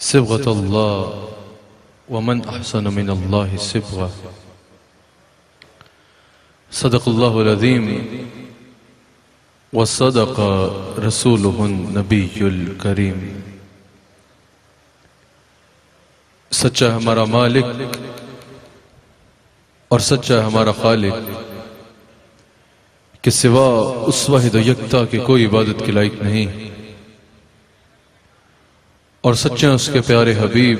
सिबत अल्लाह वमन अहसन मिन अल्लाह सिबा सदक़ल्लाज़ीम वसदक रसूल नबील करीम सच्चा हमारा मालिक और सच्चा हमारा खालिक के सिवा उस वाहिद यकता के कोई इबादत के लायक नहीं और सच्चे उसके प्यारे हबीब,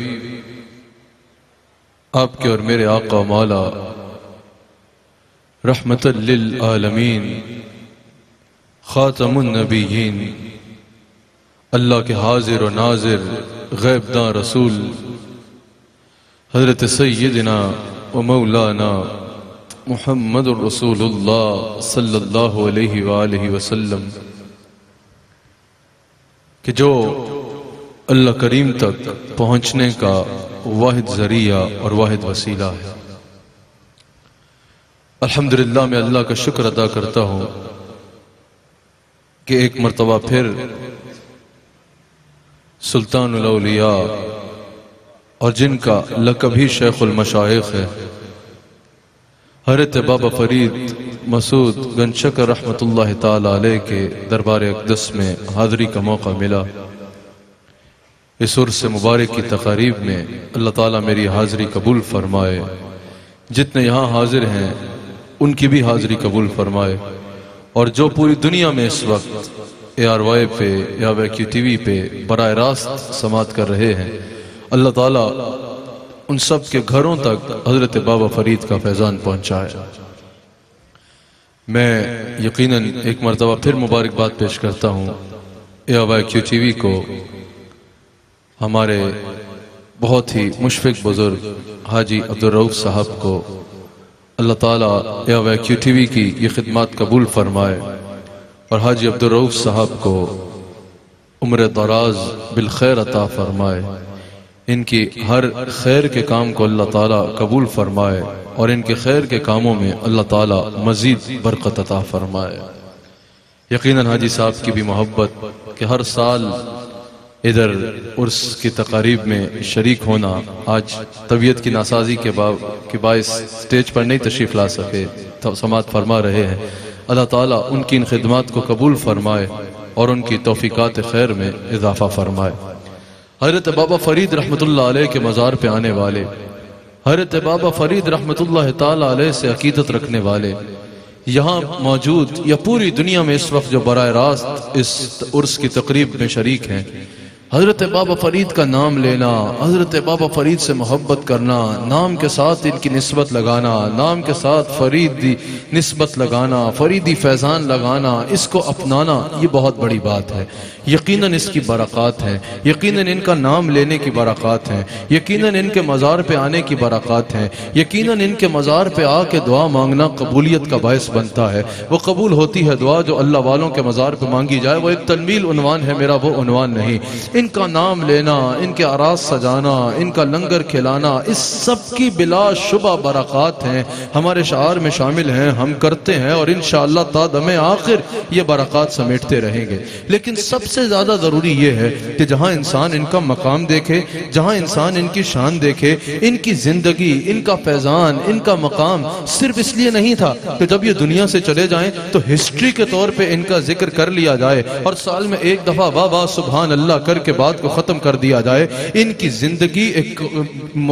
आपके और मेरे आका मौला रहमत आलमीन, ख़ातमुन नबीयीन अल्लाह के हाजिर और नाजिर गैबदा रसूल, हज़रत सैदना व मौलाना मोहम्मद रसूलुल्लाह सल्लल्लाहु अलैहि वसल्लम, कि जो अल्लाह करीम तक पहुँचने का वाहिद ज़रिया और वाहिद वसीला है। अल्हम्दुलिल्लाह मैं अल्लाह का शुक्र अदा करता हूँ कि एक मरतबा फिर सुल्तान उलिया और जिनका लकब ही शेखुल मशाइख है हरत बाबा फरीद मसूद गनशकर अलैह के दरबार अकदस में हाजिरी का मौका मिला। इस उर्स मुबारक की तकारीब में अल्लाह ताला मेरी हाजिरी कबूल फरमाए। जितने यहाँ हाजिर हैं, उनकी भी हाजिरी कबूल फरमाए। और जो पूरी दुनिया में इस वक्त ए आर वाई पे या वैक्यू टी वी पे बर रास्त समात कर रहे हैं, अल्लाह ताला उन सब के घरों तक हज़रत बाबा फरीद का फैजान पहुँचाए। मैं यकीनन एक मरतबा फिर मुबारकबाद पेश करता हूँ। A R Y Q T V को हमारे बहुत ही मुशफिक बुज़ुर्ग हाजी अब्दुलरऊफ साहब को अल्लाह ताला वैक्यू टी वी की ये खिदमत कबूल फरमाए और हाजी अब्दुलरऊफ साहब को उम्र दराज बिलखैर अता फरमाए। इनकी हर खैर के काम को अल्लाह ताला कबूल फरमाए और इनके खैर के कामों में अल्लाह ताला मजीद बरकत अता फरमाए। यकीनन हाजी साहब की भी मोहब्बत कि हर साल इधर उर्स की तकारीब में शरीक होना आज तबीयत की नासाजी के बा के बायस स्टेज पर नहीं तशरीफ़ ला सके तो समात फरमा रहे हैं। अल्लाह ताला उनकी इन खिदमत को कबूल फरमाए और उनकी तोफ़ीक़ात खैर में इजाफा फरमाए। हज़रत बाबा फरीद रहमतुल्लाह के मज़ार पे आने वाले, हज़रत बाबा फरीद रहमतुल्लाह ताला से अकीदत रखने वाले, यहाँ मौजूद या पूरी दुनिया में इस वक्त जो बर रास्त इस उर्स की तकरीब में शरीक हैं हज़रत बाबा फरीद का नाम लेना, हज़रत बाबा फरीद से मोहब्बत करना, नाम के साथ इनकी नस्बत लगाना, नाम के साथ फरीदी नस्बत लगाना, फरीदी फैज़ान लगाना, इसको अपनाना, ये बहुत बड़ी बात है। यकीनन इसकी बरक़ात है। यकीनन इनका नाम लेने की बरक़ात है। यकीनन इनके मज़ार पे आने की बरक़ात है। यकीनन इनके मज़ार पे आके दुआ मांगना कबूलियत का बायस बनता है। वो कबूल होती है दुआ जो अल्लाह वालों के मज़ार पे मांगी जाए। वो एक तनवील उनवान है, मेरा वो उनवान नहीं। इनका नाम लेना, इनके आरास सजाना, इनका लंगर खिलाना, इस सब की बिला शुबा बरक़ात हैं। हमारे शार में शामिल हैं, हम करते हैं और इन तादम आखिर ये बरक़ात समेटते रहेंगे। लेकिन सबसे ज़्यादा ज़रूरी ये है कि जहाँ इंसान इनका मकाम देखे, जहाँ इंसान इनकी शान देखे, इनकी ज़िंदगी, इनका फैज़ान, इनका मकाम सिर्फ़ इसलिए नहीं था कि जब ये दुनिया से चले जाएँ तो हिस्ट्री के तौर पर इनका ज़िक्र कर लिया जाए और साल में एक दफ़ा वाह वाह सुबहान अल्लाह करके के बाद को ख़त्म कर दिया जाए। इनकी ज़िंदगी एक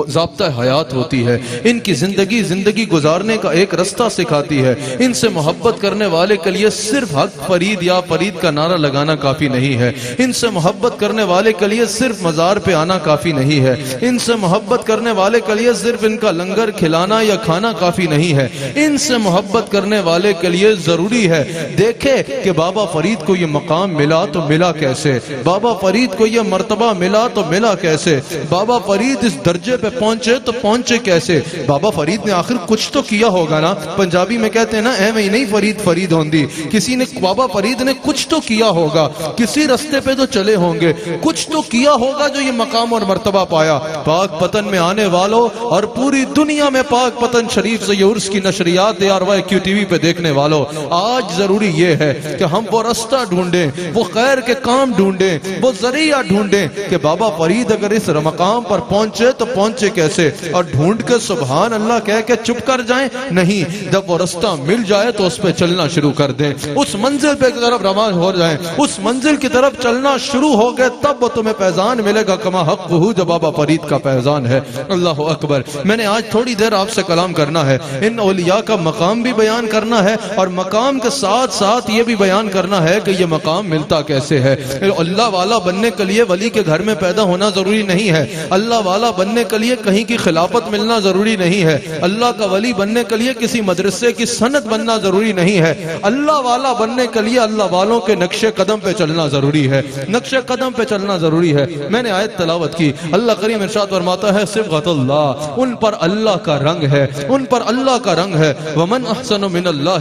जबता हयात होती है। इनकी ज़िंदगी ज़िंदगी गुजारने का एक रास्ता सिखाती है। इनसे मोहब्बत करने वाले के लिए सिर्फ़ हक फरीद या फरीद का नारा लगाना काफ़ी नहीं है। इनसे मोहब्बत करने वाले के लिए सिर्फ़ मज़ार पे आना काफ़ी नहीं है। इनसे मोहब्बत करने वाले के लिए सिर्फ़ इनका लंगर खिलाना या खाना काफ़ी नहीं है। इनसे मोहब्बत करने वाले के लिए ज़रूरी है, देखे कि बाबा फरीद को ये मकाम मिला तो मिला कैसे? बाबा फरीद को ये मर्तबा मिला तो मिला कैसे? बाबा फरीद इस दर्जे पे पहुँचे तो पहुँचे कैसे? बाबा फरीद ने आखिर कुछ तो किया होगा ना? पंजाबी में कहते हैं ना एम नहीं फरीद फरीद होंगी। किसी ने, बाबा फरीद ने कुछ तो किया होगा। किसी रस्ते पे तो चले होंगे। कुछ तो किया होगा जो ये मकाम और मर्तबा पाया। पाक पतन में आने वालों और पूरी दुनिया में पाक पतन शरीफ से उर्स की नशरियात आर वाई क्यू टीवी पे देखने वालों, आज ज़रूरी ये है कि हम वो रास्ता ढूंढें, वो खैर के काम ढूंढें, वो ज़रिया ढूंढें कि बाबा फरीद अगर इस मकाम पर पहुँचे तो पहुँचे कैसे? और ढूंढ के सुबहान अल्लाह कह के चुप कर जाए। नहीं, जब वो रास्ता मिल जाए तो उस पर चलना शुरू कर दें। उस मंजिल पे तरफ़ रवान हो जाए। उस मंजिल की तरफ़ चलना शुरू हो गए, तब वो तुम्हें पैजान मिलेगा कमा हक हु जो बाबा फरीद का पैजान है। अल्लाह अकबर। मैंने आज थोड़ी देर आपसे कलाम करना है। इन ओलिया का मकाम भी बयान करना है, और मकाम के साथ साथ ये भी बयान करना है कि ये मकाम मिलता कैसे है। अल्लाह वाला बनने के लिए वली के घर में पैदा होना ज़रूरी नहीं है। अल्लाह वाला बनने के लिए कहीं की खिलाफत मिलना ज़रूरी नहीं है। अल्लाह का वली बनने के लिए किसी मदरसे की सनत बनना ज़रूरी नहीं है। अल्लाह वाला बनने के लिए अल्लाह वालों के नक्शे कदम पे चलना ज़रूरी है। नक्शे कदम पे चलना ज़रूरी है। मैंने आयत तलावत की। अल्लाह करीम इरशाद फरमाता है सिबगतुल्लाह उन पर अल्लाह का रंग है। उन पर अल्लाह का रंग है। वमन अहसन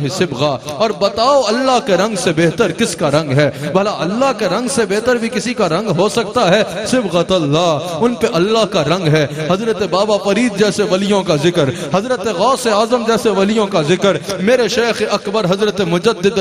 सिबगा और बताओ अल्लाह के रंग से बेहतर किसका रंग है? भला अल्लाह के रंग से बेहतर भी किसी का रंग हो सकता है सिबगतुल्लाह उन पे अल्लाह का रंग है। हज़रत बाबा फरीद जैसे वलियों का ज़िक्र, हज़रत गौस आज़म जैसे वलियों का ज़िक्र, मेरे शेख अकबर हज़रत मुजद्दिद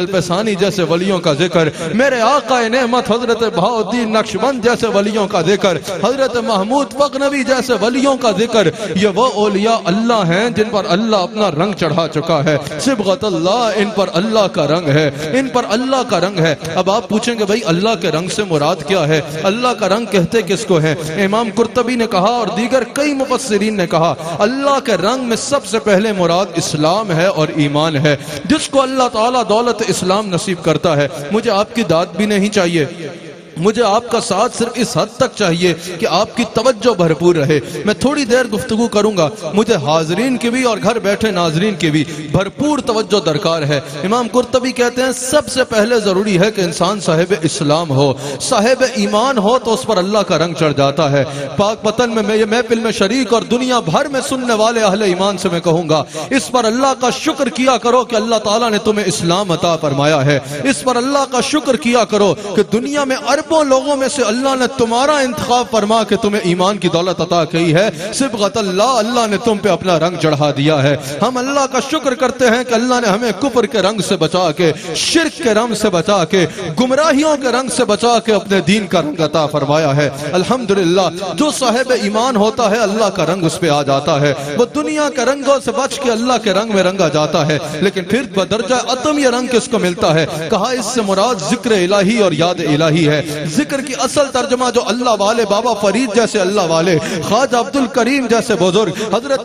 जैसे वलियों का ज़िक्र, मेरे आका नेमत हज़रत भाउद्दीन नक्शबंद जैसे वलियों का ज़िक्र, हज़रत महमूद फकनवी जैसे वलियों का ज़िक्र, ये वो ओलिया अल्लाह हैं जिन पर अल्लाह अपना रंग चढ़ा चुका है। सिबगत अल्लाह, इन पर अल्लाह का रंग है। इन पर अल्लाह का रंग है। अब आप पूछेंगे, भाई, अल्लाह के रंग से मुराद क्या है? अल्लाह का रंग कहते किसको है? इमाम कुर्तबी ने कहा और दीगर कई मुफसरीन ने कहा, अल्लाह के रंग में सबसे पहले मुराद इस्लाम है और ईमान है। जिसको अल्लाह ताला दौलत इस्लाम नसीब करता है, मुझे आपकी दाद भी नहीं चाहिए। मुझे आपका साथ सिर्फ़ इस हद तक चाहिए कि आपकी तवज्जो भरपूर रहे। मैं थोड़ी देर गुफ्तु करूँगा। मुझे हाजरीन की भी और घर बैठे नाजरीन की भी भरपूर तवज्जो दरकार है। इमाम कुर्तबी कहते हैं, सबसे पहले ज़रूरी है कि इंसान साहेब इस्लाम हो। साहेब ईमान हो तो उस पर अल्लाह का रंग चढ़ जाता है। पाक पतन में मैं, ये महफिल में शरीक और दुनिया भर में सुनने वाले अहल ईमान से मैं कहूँगा, इस पर अल्लाह का शुक्र किया करो कि अल्लाह ताला ने तुम्हें इस्लाम अता फरमाया है। इस पर अल्लाह का शुक्र किया करो कि दुनिया में अरब अरबों लोगों में से अल्लाह ने तुम्हारा इंतखाब फरमा के तुम्हें ईमान की दौलत अता की है। सिबगत अल्लाह अल्लाह ने तुम पे अपना रंग चढ़ा दिया है। हम अल्लाह का शुक्र करते हैं कि अल्लाह ने हमें कुपर के रंग से बचा के, शिरक के रंग से बचा के, गुमराहियों के रंग से बचा के अपने दीन का रंग अता फरमाया है। अल्हम्दुलिल्लाह, जो साहेब ईमान होता है, अल्लाह का रंग उस पर आ जाता है। वो दुनिया के रंगों से बच के अल्लाह के रंग में रंगा जाता है। लेकिन फिर दर्जा अतम ये रंग किसको मिलता है? कहा, इससे मुराद ज़िक्र इलाही और याद इलाही है। ज़िक्र की असल तर्जमा जो अल्लाह वाले बाबा फरीद जैसे अल्लाह वाले खाज अब्दुल करीम जैसे बुज़ुर्ग, हज़रत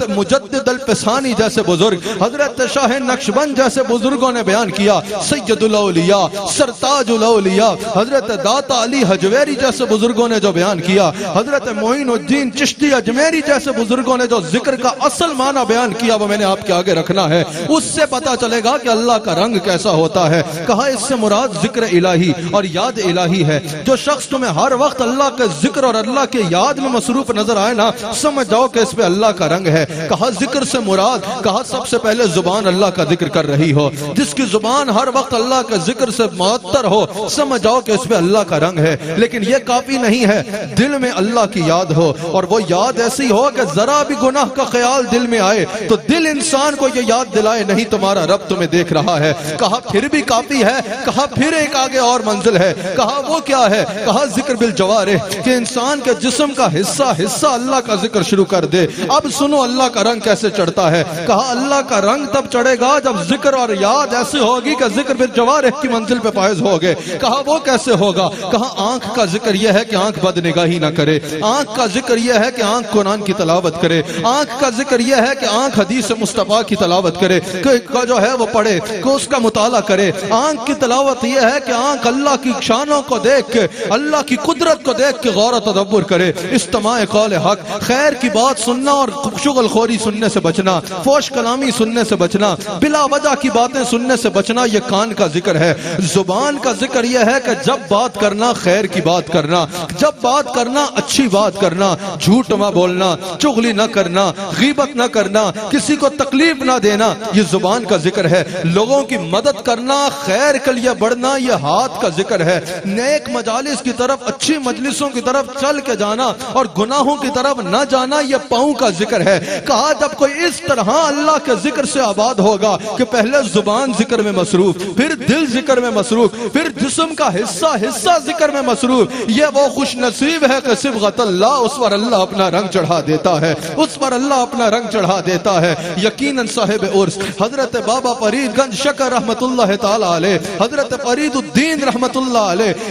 पिसानी जैसे बुज़ुर्ग, हज़रत शाह नक्शबंद जैसे बुज़ुर्गों ने बयान किया सैयदुलौलिया सरताजुलौलिया हज़रत दाता अली हजवेरी जैसे बुज़ुर्गों ने जो बयान किया, हज़रत मोइनुद्दीन चिश्ती अजमेरी जैसे बुज़ुर्गों ने जो ज़िक्र का असल माना बयान किया, वो मैंने आपके आगे रखना है। उससे पता चलेगा कि अल्लाह का रंग कैसा होता है। कहा, इससे मुराद ज़िक्र इलाही और याद इलाही है। जो शख्स तुम्हें हर वक्त अल्लाह के ज़िक्र और अल्लाह के याद में मसरूफ नज़र आए ना, समझ जाओ कि इस पे अल्लाह का रंग है। कहा ज़िक्र से मुराद, कहा सबसे पहले ज़ुबान अल्लाह का ज़िक्र कर रही हो, जिसकी ज़ुबान हर वक्त अल्लाह के ज़िक्र से मुअत्तर हो, समझ जाओ कि इस पे अल्लाह का रंग है। लेकिन ये काफ़ी नहीं है, दिल में अल्लाह की याद हो, और वो याद ऐसी हो कि जरा भी गुनाह का ख्याल दिल में आए तो दिल इंसान को ये याद दिलाए, नहीं तुम्हारा रब तुम्हें देख रहा है। कहा फिर भी काफ़ी है, कहा फिर एक आगे और मंजिल है, कहा वो क्या कहा ज़िक्र बिल जवारे कि इंसान के जिस्म का हिस्सा हिस्सा अल्लाह का ज़िक्र शुरू कर दे। अब सुनो अल्लाह का रंग कैसे चढ़ता है। कहा अल्लाह का रंग तब चढ़ेगा जब ज़िक्र और याद ऐसी होगी कि ज़िक्र बिल जवारे की मंजिल पे फायज हो गए। कहा वो कैसे होगा? कहा आँख का ज़िक्र यह है कि आँख बद निगाही ना करे। आँख का ज़िक्र यह है कि आँख कुरान की तलावत करे। आँख का ज़िक्र यह है कि आँख हदीस मुस्तफ़ा की तलावत करे। का जो है वो पढ़े, को उसका मुताला करे। आँख की तलावत यह है कि आँख अल्लाह की शानों को देख के अल्लाह की कुदरत को देख के गौर तदब्बर करे। इज्तमा कौल हक। खैर की बात सुनना और शुगल खोरी सुनने से बचना, फोश कलामी सुनने से बचना, बिला वजह की बातें सुनने से बचना यह कान का ज़िक्र है। ज़ुबान का ज़िक्र यह है कि जब बात करना, खैर की बात करना, जब बात करना, अच्छी बात करना, झूठ ना बोलना, चुगली न करना, गीबत न करना, किसी को तकलीफ़ ना देना, ये ज़ुबान का ज़िक्र है। लोगों की मदद करना, खैर के लिए बढ़ना यह हाथ का ज़िक्र है। नेक मजालिस की तरफ़, अच्छी मजलिसों की तरफ़ चल के जाना और गुनाहों की तरफ़ न जाना यह पाँव का ज़िक्र है। कहा, जब कोई इस तरह अल्लाह के ज़िक्र से आबाद होगा कि पहले ज़ुबान ज़िक्र में मसरूफ, फिर दिल ज़िक्र में मसरूफ, फिर जिस्म का हिस्सा हिस्सा ज़िक्र में मसरूफ यह वो खुश नसीब है कि सिर्फ़ अल्लाह, उस पर अल्लाह अपना रंग चढ़ा देता है। उस पर अल्लाह अपना रंग चढ़ा देता है। यकीन साहेब उर्स, हज़रत बाबा फरीदगंज शकर रहमत हज़रत फरीदुद्दीन रहमत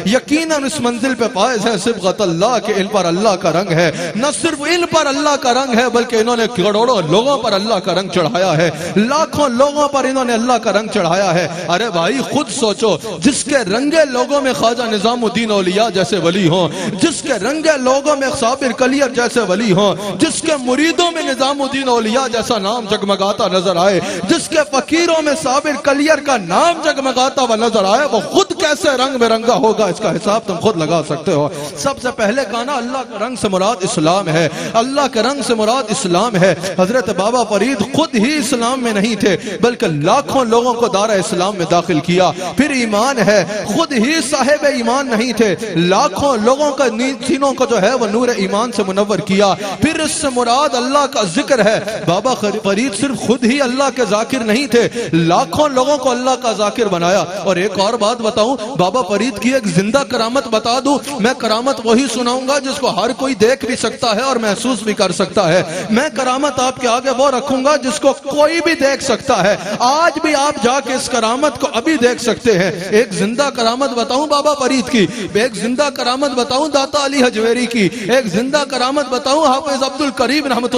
यकीन इस मंजिल पे पायज है, सिर्फ़ अल्लाह के इन पर अल्लाह का रंग है। न सिर्फ़ इन पर अल्लाह का रंग है, बल्कि इन्होंने करोड़ों लोगों पर अल्लाह का रंग चढ़ाया है। लाखों लोगों पर इन्होंने अल्लाह का रंग चढ़ाया है। अरे भाई, खुद सोचो, जिसके रंगे लोगों में ख्वाजा निजामुद्दीन औलिया जैसे वली हो, जिसके रंगे लोगों में साबिर कलियर जैसे वली हो, जिसके मुरीदों में निजामुद्दीन औलिया जैसा नाम जगमगाता नज़र आए, जिसके फकीरों में साबिर कलियर का नाम जगमगाता हुआ नज़र आए, वो खुद कैसे रंग में रंगा होगा इसका हिसाब तुम खुद लगा सकते हो। सबसे पहले गाना अल्लाह का रंग से मुराद इस्लाम है। अल्लाह के रंग से मुराद इस्लाम है। हज़रत बाबा फरीद खुद ही इस्लाम में नहीं थे, बल्कि लाखों लोगों को दारा इस्लाम में दाखिल किया। फिर ईमान है, खुद ही साहेब ईमान नहीं थे। लाखों लोगों का सीनों को जो है, वो नूर ईमान से मुनवर किया। फिर इससे मुराद अल्लाह का ज़िक्र है। बाबा फरीद सिर्फ़ खुद ही अल्लाह के जाकिर नहीं थे। लाखों लोगों को अल्लाह का जाकिर बनाया। और एक और बात बताऊँ, बाबा फरीद की एक ज़िंदा करामत बता दूँ, मैं करामत वही सुनाऊँगा जिसको हर कोई देख भी सकता है और महसूस भी कर सकता है। मैं करामत आपके आगे वो रखूँगा जिसको कोई भी देख सकता है। आज भी आप जाके इस करामत को अभी देख सकते हैं। एक ज़िंदा करामत बताऊँ बाबा फरीद की, एक ज़िंदा करामत बताऊँ दाता अली हजवेरी की, एक ज़िंदा करामत बताऊँ हाफिज अब्दुल करीम रहमत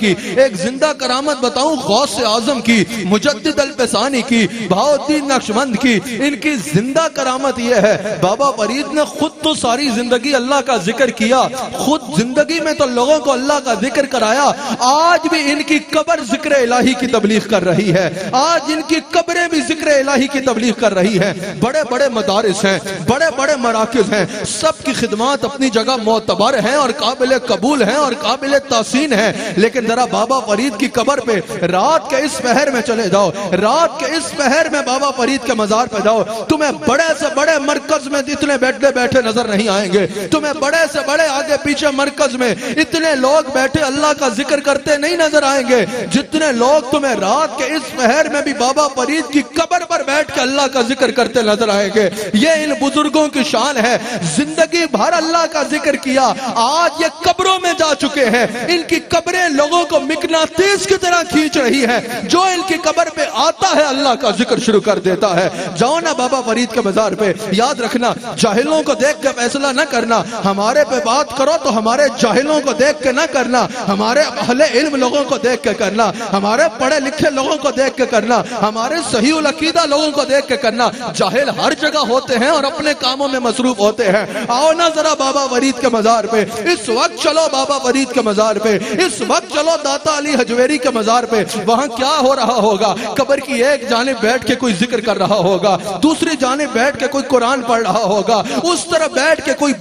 की, एक ज़िंदा करामत बताऊँ गौस आज़म की, मुजद्दिद अल्पसानी की भाउद्दीन नक्शबंद की। इनकी ज़िंदा करामत यह है, बाबा फरीद ने खुद तो सारी ज़िंदगी अल्लाह का ज़िक्र किया, खुद ज़िंदगी में तो लोगों को अल्लाह का ज़िक्र कराया, आज भी इनकी कब्र ज़िक्र इलाही की तबलीग कर रही है। आज इनकी कब्रें भी ज़िक्र इलाही की तबलीग कर रही है। बड़े बड़े मदारस हैं बड़े बड़े मराकज हैं सबकी खिदमत अपनी जगह मोतबर हैं और काबिल कबूल हैं और काबिल तहसीन है। लेकिन जरा बाबा फरीद की कबर पे रात के इस पहर में चले जाओ, रात के इस पहर में बाबा फरीद के मजार पे जाओ। तुम्हें बड़े से बड़े मरकज में इतने बैठे बैठे नज़र नहीं आएँगे। तुम्हें बड़े से बड़े आगे पीछे मरकज में इतने लोग बैठे अल्लाह का ज़िक्र करते नहीं नज़र आएँगे, जितने लोग तुम्हें रात के इस पहर में भी बाबा फरीद की कबर पर बैठ के अल्लाह का ज़िक्र करते नज़र आएँगे। ये इन बुज़ुर्गों की शान है। ज़िंदगी भर अल्लाह का ज़िक्र किया। आज ये कब्रों में जा चुके हैं। इनकी कब्रें लोगों को मिकना तेज की तरह खींच रही है। जो इनकी कबर पे आता है, अल्लाह का ज़िक्र शुरू कर देता है। जाओ ना बाबा फरीद के बाज़ार पे। याद रखना जाहिलों को देख के फैसला न करना। हमारे पे बात करो तो हमारे जाहिलों को देख के ना करना। हमारे अहले इल्म लोगों को देख के करना। हमारे पढ़े लिखे लोगों को देख के करना। हमारे सही अकीदा लोगों को देख के करना। जाहिल हर जगह होते हैं और अपने कामों में मसरूफ होते हैं। आओ ना जरा बाबा वरीद के मजार पे। इस वक्त चलो बाबा वरीद के मजार पे। इस वक्त चलो दाता अली हजवेरी के मजार पे। वहाँ क्या हो रहा होगा? कबर की एक जाने बैठ के कोई ज़िक्र कर रहा होगा। दूसरी जाने बैठ के कोई कुरान पढ़ रहा होगा। उस तरह बैठ के कोई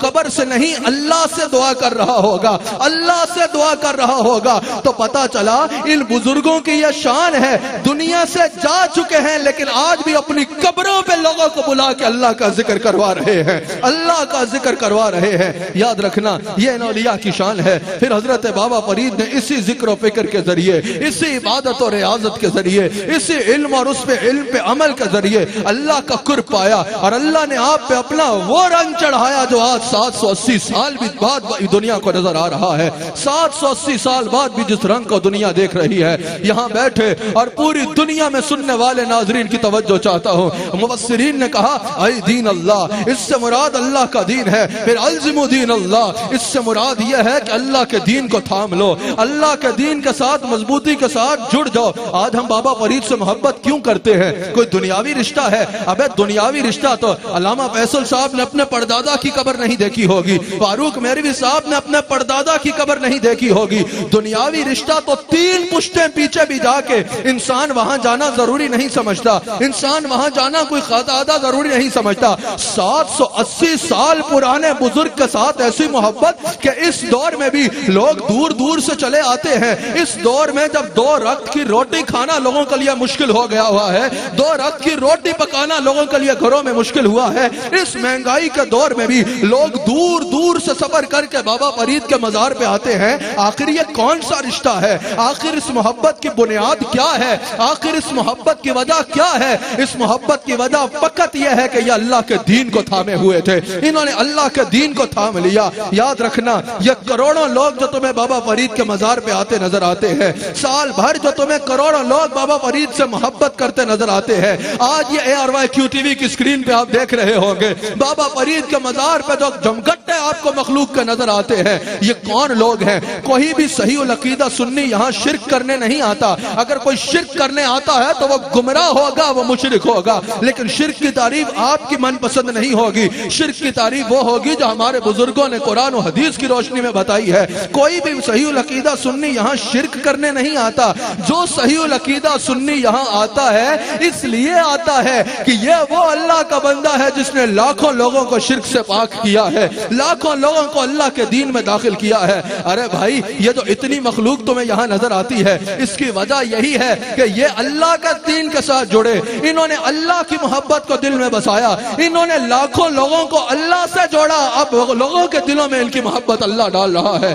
कबर से नहीं, अल्लाह से दुआ कर रहा होगा। अल्लाह से दुआ कर रहा होगा। तो पता चला, इन बुज़ुर्गों की यह शान है। दुनिया से जा चुके हैं, लेकिन आज भी अपनी कब्रों पे लोगों को बुला के अल्लाह का ज़िक्र करवा रहे हैं। अल्लाह का ज़िक्र करवा रहे हैं। याद रखना यह नौलिया की शान है। फिर हज़रत बाबा फरीद ने इसी ज़िक्र फ़िक्र के ज़रिए, इसी इबादत और रियाजत के ज़रिए, इसी इल्म और उस पे इल्म पे अमल के ज़रिए अल्लाह का कुर पाया। और अल्लाह ने आप पे अपना वो रंग चढ़ाया जो आज सात सौ अस्सी साल भी बाद दुनिया को नज़र आ रहा है। सात सौ अस्सी साल बाद भी जिस रंग को दुनिया देख रही है, यहाँ बैठे और पूरी दुनिया में सुनने वाले नाजरीन की तवज्जो चाहता हूँ। मुबसरीन ने कहा आई दीन अल्लाह, इससे मुराद अल्लाह का दीन है। फिर अलजिमुद्दीन अल्लाह, इससे मुराद यह है कि अल्लाह के दीन को थाम लो। अल्लाह के दीन के साथ, मजबूती के साथ जुड़ जाओ। आज हम बाबा फरीद से मोहब्बत क्यों करते हैं? कोई दुनियावी रिश्ता है? अब दुनियावी रिश्ता तो अलामा फैसल साहब ने अपने परदादा की कबर नहीं देखी होगी। फारूक मेरवी साहब ने अपने परदादा की कबर नहीं देखी होगी। दुनियावी रिश्ता तो तीन पुश्ते पीछे भी जाके इंसान वहाँ जाना ज़रूरी नहीं समझता। इंसान वहाँ जाना कोई खदादा ज़रूरी नहीं समझता। 780 साल पुराने बुज़ुर्ग के साथ ऐसी मोहब्बत कि इस दौर में भी लोग दूर दूर से चले आते हैं। इस दौर में जब दो रक्त की रोटी खाना लोगों के लिए मुश्किल हो गया हुआ है, दो रक्त की रोटी पकाना लोगों के लिए घरों में मुश्किल हुआ है इस महँगाई के दौर में भी लोग दूर दूर से सफ़र करके बाबा फरीद के मजार पे आते हैं। आखिर ये कौन सा रिश्ता है? आखिर इस मोहब्बत की बुनियाद क्या है? आखिर इस मोहब्बत की वजह क्या है? इस मोहब्बत की वजह फकत यह है कि ये अल्लाह के दीन को थामे हुए थे। इन्होंने अल्लाह के दीन को थाम लिया। याद रखना, ये करोड़ों लोग जो तुम्हें बाबा फरीद के मजार पे आते नज़र आते हैं, साल भर जो तुम्हें करोड़ों लोग बाबा फरीद से मोहब्बत करते नज़र आते हैं। आज ये A R Y Q TV की स्क्रीन पे आप देख रहे होंगे। बाबा फरीद के मजार पे जो जमघट्टे आपको मखलूक के नज़र आते हैं। ये कौन लोग हैं? कोई भी सही अकीदा सुन्नी यहाँ शिरक करने नहीं आता। अगर कोई शिरक करने आता है तो वो गुमराह होगा, वो मुशरक होगा। लेकिन शिरक की तारीफ़ आपकी मनपसंद नहीं होगी। शिरक की तारीफ़ वो होगी जो हमारे बुज़ुर्गों ने कुरान और हदीस की रोशनी में बताई है। कोई भी सही अकीदा सुन्नी यहाँ शिरक करने नहीं आता। जो सही अकीदा सुन्नी यहाँ आता है, इसलिए आता है कि ये वो अल्लाह का बंदा है जिसने लाखों लोगों को शिरक से पाक किया है। लाखों लोगों को अल्लाह के दीन में दाखिल किया है। अरे भाई, ये जो इतनी मखलूक तुम्हें यहाँ नज़र आती है, इसकी वजह यही है कि ये अल्लाह का दीन के साथ जुड़े। इन्होंने अल्लाह की मोहब्बत को दिल में बसाया। इन्होंने लाखों लोगों को अल्लाह से जोड़ा। अब लोगों के दिलों में इनकी मोहब्बत अल्लाह डाल रहा है।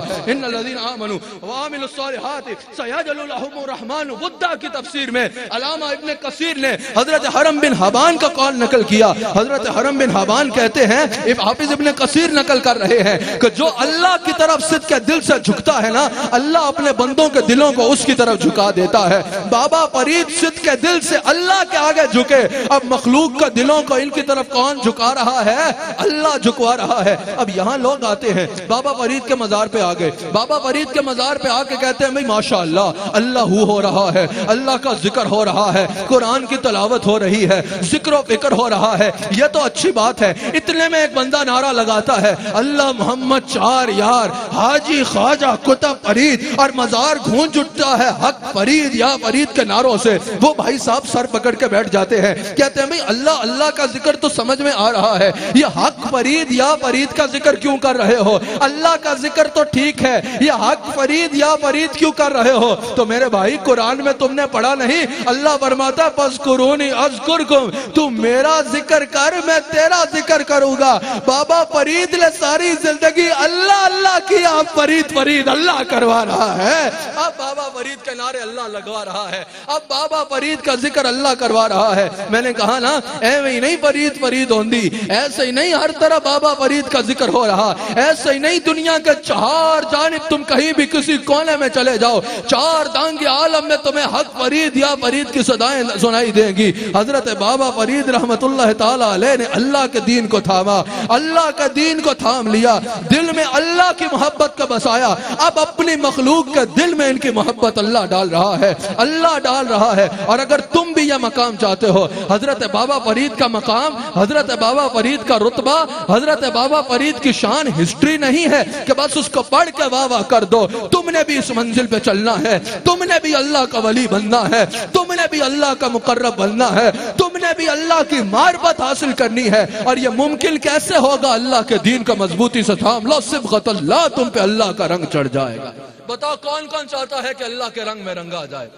की तफसीर में अलामा इब्ने कसीर ने हज़रत हरम बिन हबान का कौल नकल किया। हज़रत हरम बिन हबान कहते हैं हाफिज इब्ने कसीर नकल कर रहे हैं, कि जो अल्लाह की तरफ़ सिद्ध के दिल से झुकता है ना, अल्लाह अपने बंदों के दिलों को उसकी तरफ़ झुका देता है। बाबा फरीद सिद्ध के दिल से अल्लाह के आगे झुके, अब मखलूक का दिलों को इनकी तरफ़ कौन झुका रहा है? अल्लाह झुकवा रहा है। अब यहाँ लोग आते हैं, बाबा फरीद के मजार पे आ गए। बाबा फरीद के मजार पे आके कहते हैं, भाई माशा अल्लाह अल्लाह हो रहा है, अल्लाह का ज़िक्र हो रहा है, कुरान की तलावत हो रही है, ज़िक्र फ़िक्र हो रहा है। यह तो अच्छी बात है। इतने में एक बंदा नारा लगाता है, अल्लाह मोहम्मद चार यार, हाजी, ख्वाजा, कुतब, फरीद, और मजार गूंज उठता है, हक फरीद, या फरीद के नारों से। वो भाई साहब सर पकड़ के बैठ जाते हैं। कहते हैं, भाई, अल्लाह अल्लाह का ज़िक्र तो समझ में आ रहा है। ये हक फरीद, या फरीद का ज़िक्र क्यों कर रहे हो? अल्लाह का ज़िक्र तो ठीक है। ये हक फरीद, या फरीद क्यों कर रहे हो? तो मेरे भाई, कुरान में तुमने पढ़ा नहीं? अल्लाह फरमाता बस कुरूनी अजकुर तुम मेरा ज़िक्र कर, मैं तेरा ज़िक्र करूँगा। बाबा फरीद ने सारी ज़िंदगी अल्लाह अल्लाह की आप फरीद फरीद अल्लाह करवा रहा है। अब बाबा फरीद के नारे अल्लाह लगवा रहा है। अब बाबा फरीद का ज़िक्र अल्लाह करवा रहा है। मैंने कहा ना ऐवे ही नहीं फरीद फरीद होंगी। ऐसे ही नहीं हर तरह बाबा फरीद का ज़िक्र हो रहा। ऐसे ही नहीं दुनिया के चार जानिब तुम कहीं भी किसी कोने में चले जाओ। चार दांगे आलम में तुम्हें हक फरीद या फरीद की सदाएँ सुनाई देंगी। हज़रत बाबा फरीद रहमत ने अल्लाह के दीन को थामा, अल्लाह का दीन को थाम लिया, दिल में अल्लाह की मोहब्बत का बसाया अब अपनी मखलूक के दिल में इनकी मोहब्बत अल्लाह डाल रहा है, अल्लाह डाल रहा है। और अगर तुम भी यह मकाम चाहते हो, हज़रत बाबा फरीद का मकाम, हज़रत बाबा फरीद का रुतबा, हज़रत बाबा फरीद की शान हिस्ट्री नहीं है कि बस उसको पढ़ के वाह वाह कर दो। तुमने भी इस मंजिल पे चलना है, तुमने भी अल्लाह का वली बनना है, तुमने भी अल्लाह का मुकर्रब बनना है, तुमने भी अल्लाह की मारबत हासिल करनी है। और ये मुमकिन कैसे होगा? अल्लाह के दीन का मजबूती से थाम लो सिबत अल्लाह, तुम पे अल्लाह का रंग चढ़ जाएगा। बताओ कौन कौन चाहता है कि अल्लाह के रंग में रंगा जाए?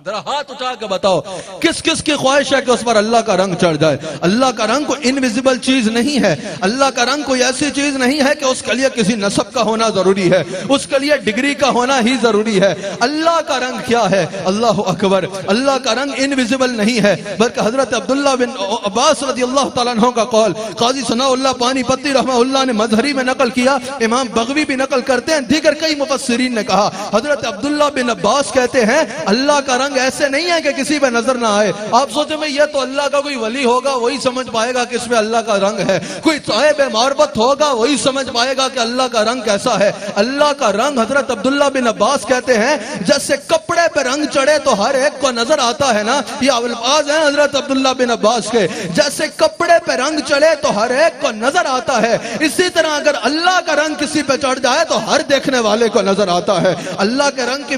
जरा हाथ उठा के बताओ, किस किस की ख्वाहिश है कि उस पर अल्लाह का रंग चढ़ जाए? अल्लाह का रंग कोई इनविजिबल चीज़ नहीं है। अल्लाह का रंग कोई ऐसी चीज़ नहीं है कि उसके लिए किसी नसब का होना ज़रूरी है, उसके लिए डिग्री का होना ही ज़रूरी है। अल्लाह का रंग क्या है? अल्लाह अकबर। अल्लाह का रंग इनविजिबल नहीं है। बल्कि हज़रत अब्दुल्ला बिन अब्बास रज़ी अल्लाह का कौल, काजी सनाउल्ला पानी पत्ती रहमा ने मजहरी में नकल किया, इमाम बगवी भी नकल करते हैं, दीगर कई मुफसरीन ने कहा, हज़रत अब्दुल्ला बिन अब्बास कहते हैं, अल्लाह का रंग रंग ऐसे नहीं है कि किसी पे नज़र ना आए। आप सोचे, में यह तो अल्लाह का कोई वली होगा, वही समझ पाएगा कि इसमें अल्लाह का रंग है। कोई साहेब मारबत होगा, वही समझ पाएगा कि अल्लाह का रंग कैसा है। अल्लाह का रंग हज़रत अब्दुल्ला बिन अब्बास कहते हैं, जैसे कपड़े पे रंग चढ़े तो हर एक को नज़र आता है ना। ये अल्फाज है हज़रत अब्दुल्ला बिन अब्बास के। जैसे कपड़े पे रंग चढ़े तो हर एक को नज़र आता है। इसी तरह अगर अल्लाह का रंग किसी पे चढ़ जाए तो हर देखने वाले को नज़र आता है। अल्लाह के रंग की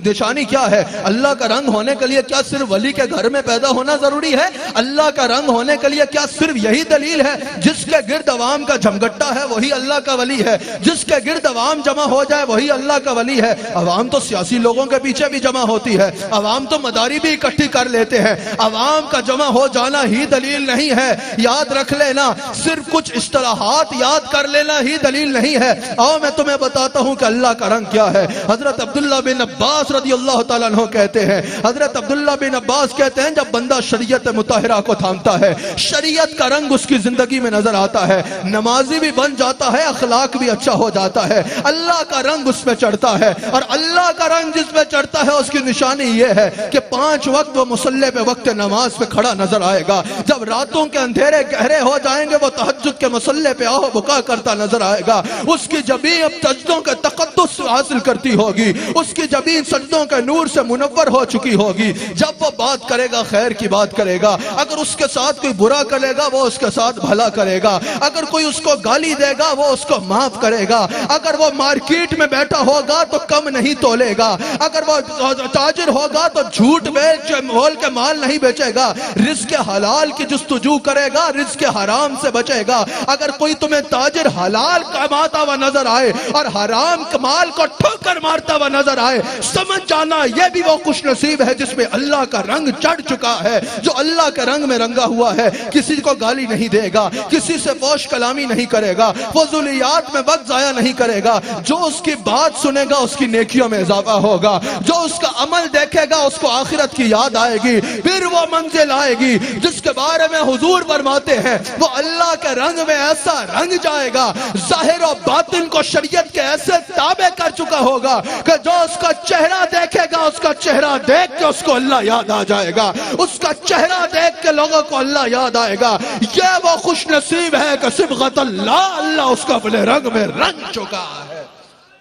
निशानी क्या है? अल्लाह का रंग होने के लिए क्या सिर्फ़ वली के घर में पैदा होना ज़रूरी है? अल्लाह का रंग होने के लिए क्या सिर्फ़ यही दलील है? जिसके गिरद अवाम का झमगट्टा है, वही अल्लाह का वली है। जिसके गिरद अवाम जमा हो जाए, वही अल्लाह का वली है। अवाम तो सियासी लोगों के पीछे भी जमा होती है। अवाम तो मदारी भी इकट्ठी कर लेते हैं। अवाम का जमा हो जाना ही दलील नहीं है। याद रख लेना, सिर्फ़ कुछ इश्तलाहात याद कर लेना ही दलील नहीं है। आओ, मैं तुम्हें बताता हूँ कि अल्लाह का रंग क्या है। हज़रत अब्दुल्ला बिन अब्बास रदी अल्लाह कहते हैं हज़रत अब्दुल्ला बिन अब्बास कहते हैं, जब बंदा शरीयत मुताहरा को थामता है, शरीयत का रंग उसकी ज़िंदगी में नज़र आता है, नमाजी भी बन जाता है, अखलाक भी अच्छा हो जाता है, अल्लाह का रंग उसमें चढ़ता है, और अल्लाह का रंग जिसमें चढ़ता है, उसकी निशानी ये है कि पाँच वक्त वो मुसल्ले पे वक्त नमाज़ पे खड़ा नज़र आएगा, जब रातों के अंधेरे गहरे हो जाएँगे, वो तहजद के मसल्ले पे आओ बुका करता नज़र आएगा, उसकी जबीन अब सजदों के तकदस हासिल करती होगी, उसकी जबीन सजदों के नूर से मुनवर हो चुकी होगी। जब वो बात करेगा, खैर की बात करेगा, अगर उसके साथ कोई बुरा करेगा वो उसके साथ भला करेगा। अगर कोई उसको गाली देगा, वो उसको माफ़ करेगा। अगर वो मार्केट में बैठा होगा तो कम नहीं तोलेगा। अगर वो ताजिर होगा तो झूठ बेच, मोल के माल नहीं बेचेगा। रिस्क हलाल की जस्तुजू करेगा रिस्क हराम से बचेगा। अगर कोई तुम्हें ताजिर हलाल कमाता हुआ नज़र आए, और हराम कमाल को ठोकर मारता हुआ नज़र आए, समझ जाना यह भी वो खुश नसीब है जिसमें अल्लाह का रंग चढ़ चुका है। जो अल्लाह के रंग में रंगा हुआ है, किसी को गाली नहीं देगा, किसी से पोश कलामी नहीं करेगा, फजुलियात में वक्त जाया नहीं करेगा। जो उसकी बात सुनेगा, उसकी नेकियों में इजाफा होगा। जो उसका अमल देखेगा, उसको आखिरत की याद आएगी। फिर वो मंजिल आएगी, जिसके बारे में हुजूर फरमाते हैं, वो अल्लाह के रंग में ऐसा रंग जाएगा। ज़ाहिर और बातिन को शरीयत के ऐसे ताबे कर चुका होगा कि जो उसका चेहरा देखेगा, उसका चेहरा देख के उसको अल्लाह याद आ जाएगा। उसका चेहरा देख के लोगों को अल्लाह याद आएगा। ये वो खुश नसीब है कि सिबगत अल्लाह अल्लाह उसका अपने रंग में रंग चुका है।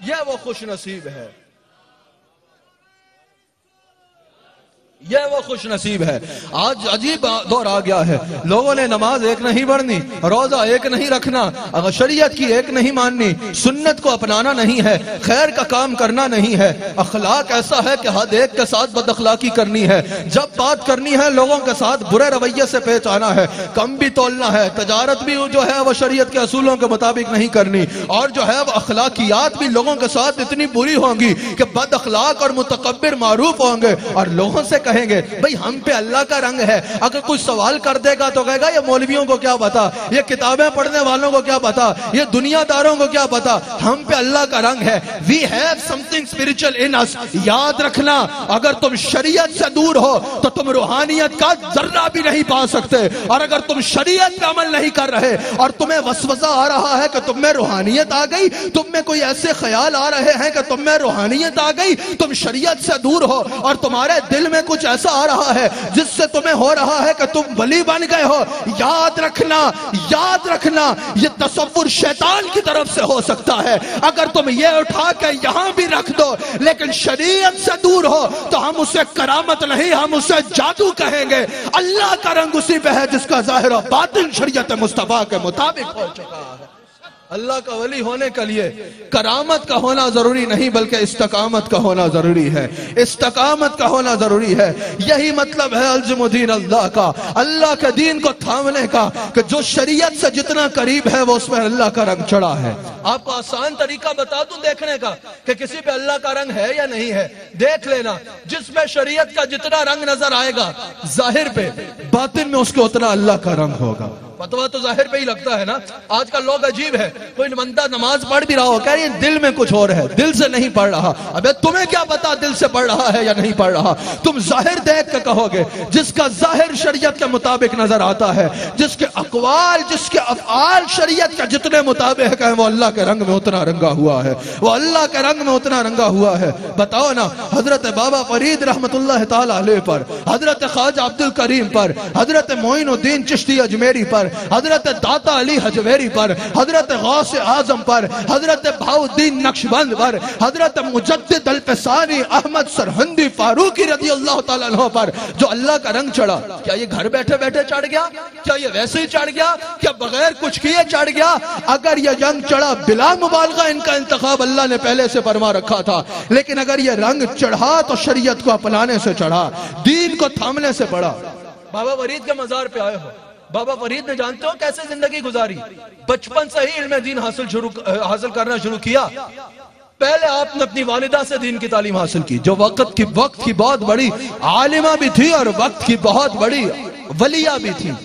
यह वो खुश नसीब है। यह वो खुश नसीब है। आज अजीब दौर आ गया है। लोगों ने नमाज़ एक नहीं पढ़नी, रोजा एक नहीं रखना, अगर शरीयत की एक नहीं माननी, सुन्नत को अपनाना नहीं है, खैर का काम करना नहीं है। अखलाक ऐसा है कि हद एक के साथ बद अखलाकी करनी है। जब बात करनी है, लोगों के साथ बुरे रवैये से पेश आना है। कम भी तोलना है, तजारत भी जो है वह शरीयत के असूलों के मुताबिक नहीं करनी। और जो है वह अखलाकियात भी लोगों के साथ इतनी बुरी होंगी कि बद अखलाक और मुतकबिर मारूफ होंगे। और लोगों से कहेंगे, भाई हम पे अल्लाह का रंग है। अगर कुछ सवाल कर देगा तो कहेगा, ये मौलवियों को क्या पता? ये किताबें पढ़ने वालों को क्या पता? ये दुनियादारों को क्या पता? हम पे अल्लाह का रंग है। We have something spiritual in us याद रखना, अगर तुम शरीयत से दूर हो तो तुम रूहानियत का जर्रा भी नहीं पा सकते। और अगर तुम शरीयत पे अमल नहीं कर रहे, और तुम्हें वसवसा आ रहा है कि तुम में रूहानियत आ गई, तुम में कोई ऐसे ख्याल आ रहे हैं कि तुम में रूहानियत आ गई, तुम शरीयत से दूर हो, और तुम्हारे दिल में कुछ कुछ ऐसा आ रहा है जिससे तुम्हें हो रहा है कि तुम बली बन गए हो। याद रखना याद रखना, ये तस्वुर शैतान की तरफ़ से हो सकता है। अगर तुम ये उठा के यहाँ भी रख दो, लेकिन शरीयत से दूर हो तो हम उसे करामत नहीं, हम उसे जादू कहेंगे। अल्लाह का रंग उसी पे है जिसका ज़ाहिर बातिल शरीयत मुस्तफ़ा के मुताबिक हो चुका है। अल्लाह का वली होने के लिए करामत का होना ज़रूरी नहीं, बल्कि इस्तकामत का होना ज़रूरी है। इस्तकामत का होना ज़रूरी है। यही मतलब है अलजमुद्दीन अल्लाह का। अल्लाह के दीन को थामने का कि जो शरीयत से जितना करीब है, वो उसमें अल्लाह का रंग चढ़ा है। आपको आसान तरीका बता दू देखने का कि किसी पे अल्लाह का रंग है या नहीं है। देख लेना, जिसमें शरीयत का जितना रंग नज़र आएगा, ज़ाहिर पे, बातिन में उसको उतना अल्लाह का रंग होगा। फतवा तो ज़ाहिर पे ही लगता है ना? आजकल लोग अजीब है। कोई बंदा नमाज़ पढ़ भी रहा हो, कह रही है, दिल में कुछ और है, दिल से नहीं पढ़ रहा। अबे तुम्हें क्या पता दिल से पढ़ रहा है या नहीं पढ़ रहा? तुम ज़ाहिर देख के कहोगे, जिसका ज़ाहिर शरीयत के मुताबिक नज़र आता है, जिसके अकवाल, जिसके अफआल शरीयत के जितने मुताबिक है, वो अल्लाह के रंग में उतना रंगा हुआ है। वो अल्लाह के रंग में उतना रंगा हुआ है। बताओ ना, हज़रत बाबा फरीद रहमत पर, हज़रत ख्वाजा अब्दुल करीम पर, हज़रत मोइनुद्दीन चिश्ती अजमेरी पर हज़रत दाता अली हजवेरी पर, हज़रत गौस आज़म पर, हज़रत भाउद्दीन नक्शबंद पर, हज़रत मुजद्दिद अल्फसानी अहमद सरहंदी फारूकी रज़ी अल्लाह तआला पर, जो अल्लाह का रंग चढ़ा। क्या ये घर बैठे बैठे चढ़ गया? क्या ये वैसे ही चढ़ गया? क्या बगैर कुछ किए चढ़ गया? अगर ये रंग चढ़ा बिला मुबालगा, इनका इंतखाब अल्लाह ने पहले से फरमा रखा था। लेकिन अगर ये रंग चढ़ा तो शरीयत को अपनाने से चढ़ा, दीन को थामने से पड़ा बाबा, वरीद के मजार पे आए हो। बाबा फरीद ने जानते हो कैसे ज़िंदगी गुजारी? बचपन से ही इल्म दीन हासिल शुरू हासिल करना शुरू किया। पहले आपने अपनी वालिदा से दीन की तालीम हासिल की। जो वक्त की वक्त की बहुत बड़ी आलिमा भी थी और वक्त की बहुत बड़ी वलिया भी थी।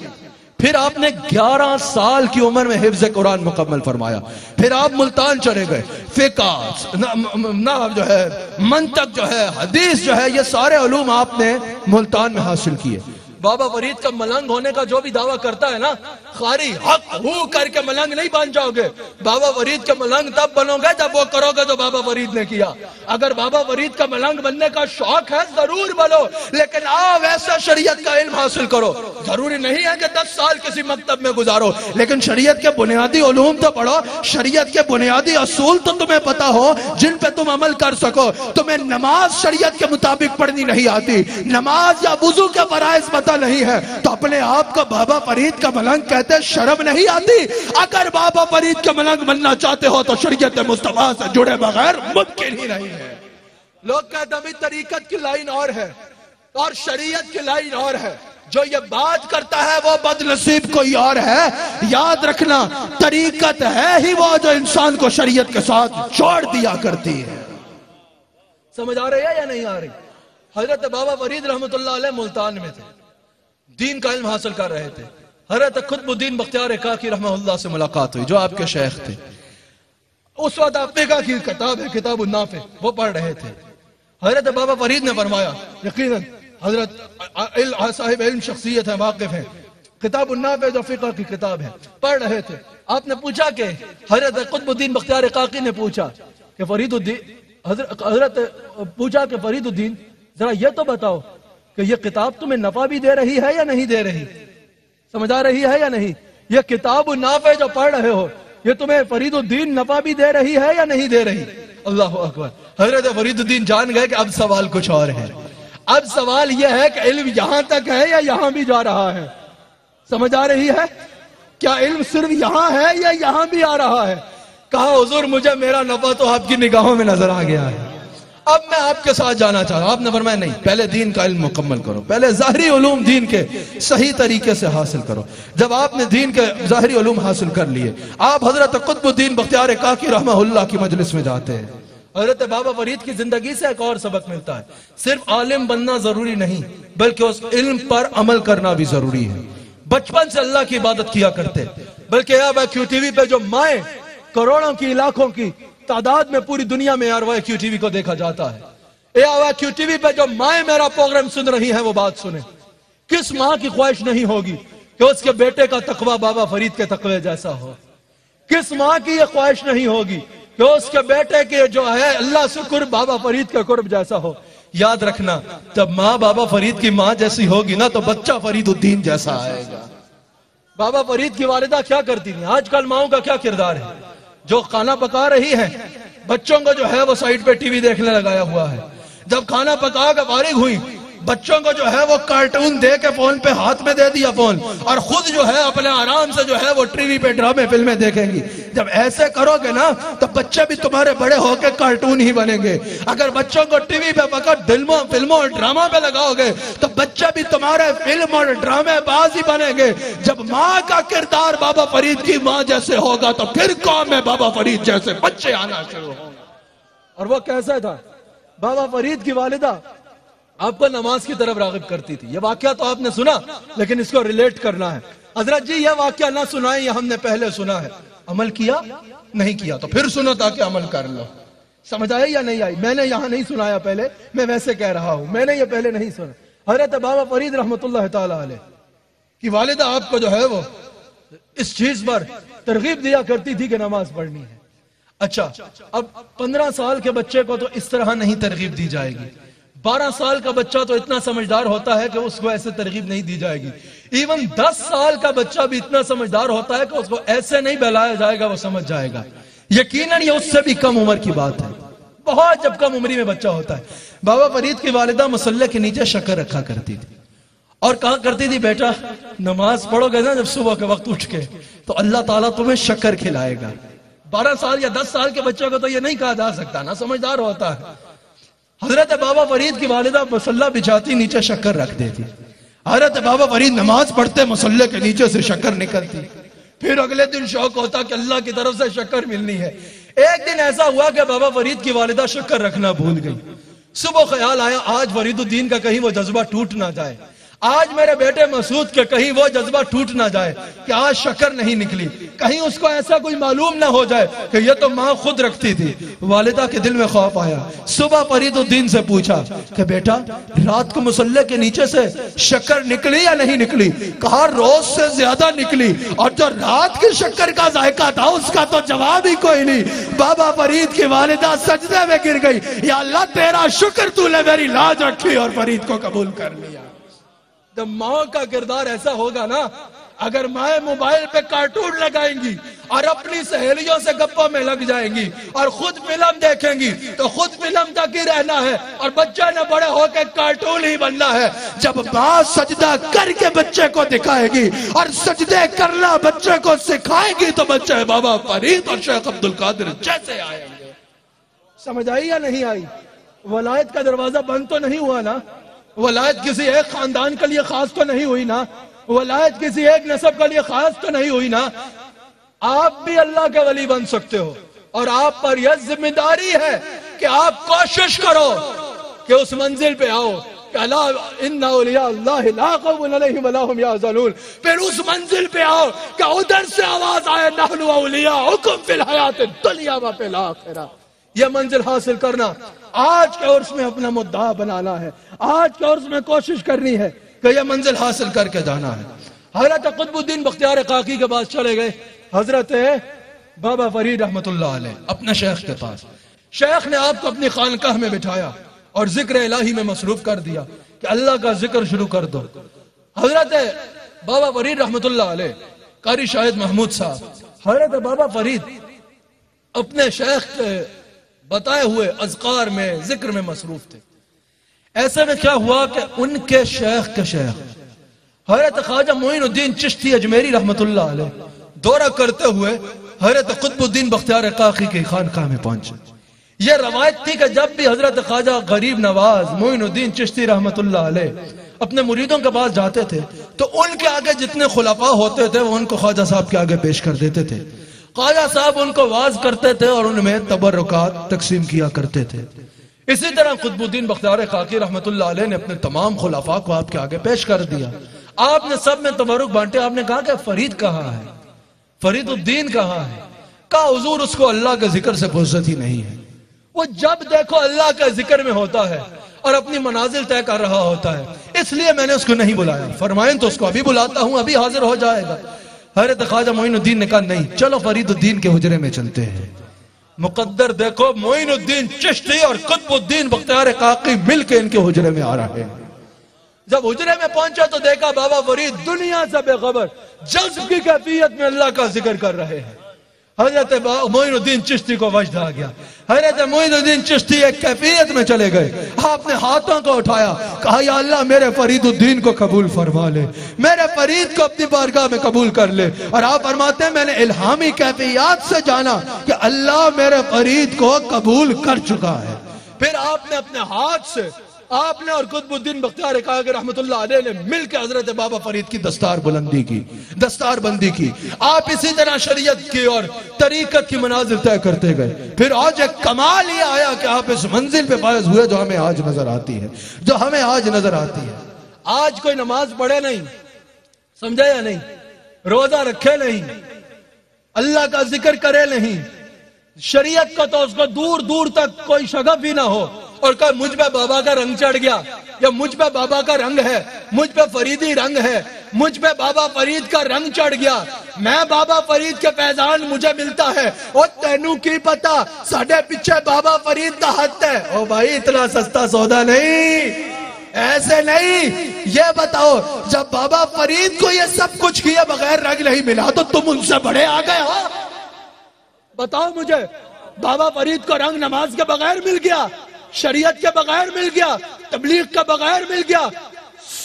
फिर आपने 11 साल की उम्र में हिफ्ज कुरान मुकम्मल फरमाया। फिर आप मुल्तान चले गए। फिका, ना जो है, मंतक जो है, हदीस जो है, ये सारे अलूम आपने मुल्तान में हासिल किए। बाबा फरीद का मलंग होने का जो भी दावा करता है ना, खारी हक हु करके मलंग नहीं बन जाओगे। बाबा फरीद के मलंग तब बनोगे जब वो करोगे जो बाबा फरीद ने किया। अगर बाबा फरीद का मलंग बनने का शौक है, ज़रूर बनो, लेकिन आओ वैसा शरीयत का इल्म हासिल करो। ज़रूरी नहीं है कि दस साल किसी मकतब में गुजारो, लेकिन शरीयत के बुनियादी उलूम तो पढ़ो, शरीयत के बुनियादी असूल तो तुम्हें पता हो, जिन पे तुम अमल कर सको। तुम्हें नमाज़ शरीयत के मुताबिक पढ़नी नहीं आती। नमाज़ या वज़ू के फराइज पता पता नहीं है। तो अपने आप को बाबा फरीद का मलंग कहते शर्म नहीं आती। अगर बाबा फरीद का मलंग बनना चाहते हो तो शरीयत मुस्तफ़ा से जुड़े बगैर मुमकिन ही नहीं है। लोग कहते अभी तरीकत की लाइन और है, और शरीयत की लाइन और है। जो ये बात करता है, वो बदनसीब कोई और है। याद रखना, तरीकत है ही वो जो इंसान को शरीयत के साथ छोड़ दिया करती है। समझ आ रही है या नहीं आ रही? हज़रत बाबा फरीद रहमत मुल्तान में थे। दीन का इल्म हासिल कर रहे थे। हरत खुदबुद्दीन बख्तियार काकी रहमा से मुलाकात हुई, जो आपके शेख थे। उस वक्त आपने कहा कि किताब है किताब नाफे, वो पढ़ रहे थे। हज़रत बाबा फरीद ने फरमाया यकीन हज़रत साहिब इल्म शख्सियत है, वाकिफ है। किताब है जो फिका की किताब है, पढ़ रहे थे। आपने पूछा कि हज़रत कुतुबुद्दीन बख्तियार काकी ने पूछा कि फरीदुद्दीन हज़रत पूछा कि फरीदुद्दीन, जरा यह तो बताओ कि ये किताब तुम्हें नफा भी दे रही है या नहीं दे रही? समझ आ रही है या नहीं? ये किताब नाफे जो पढ़ रहे हो, ये तुम्हें फरीदुद्दीन नफा भी दे रही है या नहीं दे रही? अल्लाह अकबर। हज़रत फरीदुद्दीन जान गए कि अब सवाल कुछ और है। अब सवाल यह है कि इल्म यहाँ तक है या यहाँ भी जा रहा है? समझ आ रही है? क्या इल्म सिर्फ़ यहाँ है या यहाँ भी आ रहा है? कहा, हजूर, मुझे मेरा नफा तो आपकी निगाहों में नज़र आ गया है। अब मैं आपके साथ जाना चाह रहा हूँ। आपने फरमाया नहीं। पहले दीन का इल्म मुकम्मल करो। पहले जाहरी उलूम दीन के सही तरीके से हासिल करो। जब आपने दीन के जाहरी उलूम हासिल कर लिए, आप हज़रत कुतुबुद्दीन बख्तियार काकी रहमा की मजलिस में जाते हैं। हज़रत बाबा फरीद की ज़िंदगी से एक और सबक मिलता है। सिर्फ़ आलिम बनना ज़रूरी नहीं, बल्कि उस इल्म पर अमल करना भी ज़रूरी है। बचपन से अल्लाह की इबादत किया करते। बल्कि अब क्यू टीवी पे जो माए करोड़ों की इलाकों की तादाद में पूरी दुनिया में यार क्यू टीवी को देखा जाता है। क्यू टीवी पे जो माए मेरा प्रोग्राम सुन रही है, वो बात सुने। किस माँ की ख्वाहिश नहीं होगी कि उसके बेटे का तकवा बाबा फरीद के तकवे जैसा हो? किस माँ की यह ख्वाहिश नहीं होगी कि उसके बेटे के जो है, अल्लाह से कुर्ब बाबा फरीद के कुर्ब जैसा हो? याद रखना, जब माँ बाबा फरीद की माँ जैसी होगी ना तो बच्चा फरीद उद्दीन जैसा आएगा। बाबा फरीद की वालिदा क्या करती थी? आजकल माओ का क्या किरदार है? जो खाना पका रही है, बच्चों को जो है वो साइड पे टीवी देखने लगाया हुआ है। जब खाना पका के फारिग हुई बच्चों को जो है वो कार्टून दे के फ़ोन पे हाथ में दे दिया फ़ोन और खुद जो है अपने आराम से जो है वो टीवी पे ड्रामे फ़िल्में देखेंगी। जब ऐसे करोगे ना तो बच्चे भी तुम्हारे बड़े होके कार्टून ही बनेंगे। अगर बच्चों को टीवी पे पकड़ फ़िल्मों फ़िल्मों और ड्रामा पे लगाओगे तो बच्चे भी तुम्हारे फ़िल्म और ड्रामे बाज ही बनेंगे। जब माँ का किरदार बाबा फरीद की माँ जैसे होगा तो फिर कौन है बाबा फरीद जैसे बच्चे आना शुरू और वो कैसा था? बाबा फरीद की वालिदा आपको नमाज़ की तरफ़ रागब करती थी। ये वाक्य तो आपने सुना, लेकिन इसको रिलेट करना है। हज़रत जी, यह वाक्य ना सुनाए ये हमने पहले सुना है। अमल किया? नहीं किया तो फिर सुनो ताकि अमल कर लो। समझ आया या नहीं आई? मैंने यहाँ नहीं सुनाया पहले, मैं वैसे कह रहा हूँ। मैंने ये पहले नहीं सुना। हज़रत बाबा फरीद अलैह, कि वालिदा आपको जो है वो, इस चीज़ पर तरगीब दिया करती थी कि नमाज़ पढ़नी है। अच्छा अब पंद्रह साल के बच्चे को तो इस तरह नहीं तरगीब दी जाएगी। बारह साल का बच्चा तो इतना समझदार होता है कि उसको ऐसे तरगीब नहीं दी जाएगी। इवन दस साल का बच्चा भी इतना समझदार होता है कि उसको ऐसे नहीं बहलाया जाएगा, वो समझ जाएगा। यकीनन ये उससे भी कम उम्र की बात है। बहुत जब कम उम्री में बच्चा होता है। बाबा फरीद की वालिदा मुसल्ले के नीचे शक्कर रखा करती थी। और कहा करती थी, बेटा, नमाज़ पढ़ोगे ना जब सुबह के वक्त उठ के तो अल्लाह ताला तुम्हें शक्कर खिलाएगा। बारह साल या दस साल के बच्चों को तो ये नहीं कहा जा सकता ना, समझदार होता है। हज़रत बाबा फरीद की वालिदा मसल्ला बिछाती नीचे शक्कर रख देती। हज़रत बाबा फरीद नमाज़ पढ़ते, मसल्ले के नीचे से शक्कर निकलती। फिर अगले दिन शौक होता कि अल्लाह की तरफ़ से शक्कर मिलनी है। एक दिन ऐसा हुआ कि बाबा फरीद की वालिदा शक्कर रखना भूल गई। सुबह ख्याल आया, आज फरीदुद्दीन का कहीं वो जज्बा टूट ना जाए। आज मेरे बेटे मसूद के कहीं वो जज्बा टूट ना जाए कि आज शक्कर नहीं निकली। कहीं उसको ऐसा कोई मालूम ना हो जाए कि ये तो माँ खुद रखती थी। वालिदा के दिल में खौफ आया। सुबह फरीदुद्दीन से पूछा कि बेटा, रात को मुसल्ले के नीचे से शक्कर निकली या नहीं निकली? कहा, रोज से ज़्यादा निकली। और जो रात की शक्कर का जायका था, उसका तो जवाब ही कोई नहीं। बाबा फरीद की वालिदा सजदे में गिर गई। या अल्लाह, तेरा शुक्र तूने मेरी लाज रखी और फरीद को कबूल कर लिया। जब माँ का किरदार ऐसा होगा ना, अगर माए मोबाइल पे कार्टून लगाएँगी और अपनी सहेलियों से गप्पा में लग जाएँगी और खुद फ़िल्म देखेंगी तो खुद फ़िल्म तक ही रहना है और बच्चा ने बड़े होकर कार्टून ही बनना है। जब माँ सजदा करके बच्चे को दिखाएगी और सजदे करना बच्चे को सिखाएगी तो बच्चे बाबा फरीद और शेख अब्दुल कादिर जैसे आएँगे। समझ आई या नहीं आई? वलायत का दरवाज़ा बंद तो नहीं हुआ ना? वलायत किसी एक खानदान के लिए खास तो नहीं हुई ना। वलायत किसी एक नसब के लिए खास तो नहीं हुई ना। आप भी अल्लाह के वली बन सकते हो। और आप पर यह ज़िम्मेदारी है कि आप कोशिश करो कि उस मंजिल पे आओ फिर उस मंजिल पे आओ कि उधर से आवाज़ आए हुक्म फिल हयात दुनिया व यह मंजिल हासिल करना। आज के और में अपना मुद्दा बनाना है। आज के उर्स में कोशिश करनी है कि यह मंजिल हासिल करके जाना है। हज़रत कुतुबुद्दीन बख्तियार काकी के पास चले गए। हज़रत बाबा फरीद रहमत अपने शेख के पास। शेख ने आपको अपनी खानकाह में बिठाया और ज़िक्र इलाही में मसरूफ कर दिया कि अल्लाह का ज़िक्र शुरू कर दो। हज़रत बाबा फरीद रहमत कारी शाहिद महमूद साहब, हज़रत बाबा फरीद अपने शेख के बताए हुए अजकार में, ज़िक्र में मसरूफ थे। ऐसे में क्या हुआ कि उनके शेख के शेख हरत ख्वाजा मोइनुद्दीन चिश्ती अजमेरी रहमत दौरा करते हुए हरत कुतुबुद्दीन बख्तियार काकी के खानका में पहुँचे। यह रवायत थी कि जब भी हज़रत ख्वाजा गरीब नवाज़ मोइनुद्दीन चिश्ती रहमत अपने मुरीदों के पास जाते थे तो उनके आगे जितने खुलाफा होते थे, वो उनको ख्वाजा साहब के आगे पेश कर देते थे। ख्वाजा साहब उनको वाज करते थे और उनमें तबरक़ात तकसीम किया करते थे। इसी तरह खुदबुद्दीन बख्तार खाकी रहमत ने अपने तमाम खुलाफा को आपके आगे पेश कर दिया। आपने सब में तबरुक बांटे, आपने कहा कि फरीद कहा है? फरीदुद्दीन कहा है? कहा हजूर उसको अल्लाह के ज़िक्र से फुर्सत ही नहीं है। वो जब देखो अल्लाह के ज़िक्र में होता है और अपनी मनाजिल तय कर रहा होता है, इसलिए मैंने उसको नहीं बुलाया। फरमाएँ तो उसको अभी बुलाता हूँ, अभी हाजिर हो जाएगा। हरत ख्वाजा मोइनुद्दीन ने कहा, नहीं, चलो फरीदुद्दीन के हजरे में चलते हैं। मुकद्दर देखो, मोइनुद्दीन चिश्ती और कुतुबुद्दीन बख्तियार काकी मिल के इनके हुजरे में आ रहे हैं। जब हुजरे में पहुँचा तो देखा, बाबा फरीद, दुनिया से बेखबर जज्ब की कैफियत में अल्लाह का ज़िक्र कर रहे हैं। हज़रत मोइनुद्दीन चिश्ती को वजद आ गया हज़रत मोइनुद्दीन चिश्ती एक कैफियत में चले गए आपने हाथों को उठाया कहा या अल्लाह मेरे फरीदुद्दीन को कबूल फरमा ले मेरे फरीद को अपनी बारगाह में कबूल कर ले और आप फरमाते हैं मैंने इल्हामी कैफियत से जाना कि अल्लाह मेरे फरीद को कबूल कर चुका है फिर आपने अपने हाथ से आपने और कुतुबुद्दीन बख्तियार रहमत ने मिलकर हज़रत बाबा फरीद की दस्तार बुलंदी की दस्तार बंदी की। आप इसी तरह शरीयत की और तरीकत की मनाजिल तय करते गए। फिर आज एक कमाल ये आया कि आप इस मंजिल पे फायज हुए जो हमें आज नज़र आती है, जो हमें आज नज़र आती है। आज कोई नमाज़ पढ़े नहीं, समझा या नहीं? रोजा रखे नहीं, अल्लाह का ज़िक्र करे नहीं। शरीयत का तो उसको दूर दूर तक कोई शगफ भी ना हो। और कहा, मुझ पे बाबा का रंग चढ़ गया, या मुझ पे बाबा का रंग है, मुझ पे फरीदी रंग है, मुझ पे बाबा फरीद का रंग चढ़ गया, मैं बाबा फरीद के फैजान मुझे मिलता है, और तेनू की पता, साढ़े पीछे बाबा फरीद का हथ है। ओ भाई, इतना सस्ता सौदा नहीं, ऐसे नहीं, ये बताओ, जब बाबा फरीद को ये सब कुछ किए बगैर रंग नहीं मिला तो तुम उनसे बड़े आ गए हो। बताओ मुझे, बाबा फरीद को रंग नमाज़ के बगैर मिल गया शरीयत के बगैर मिल गया तबलीग का बगैर मिल गया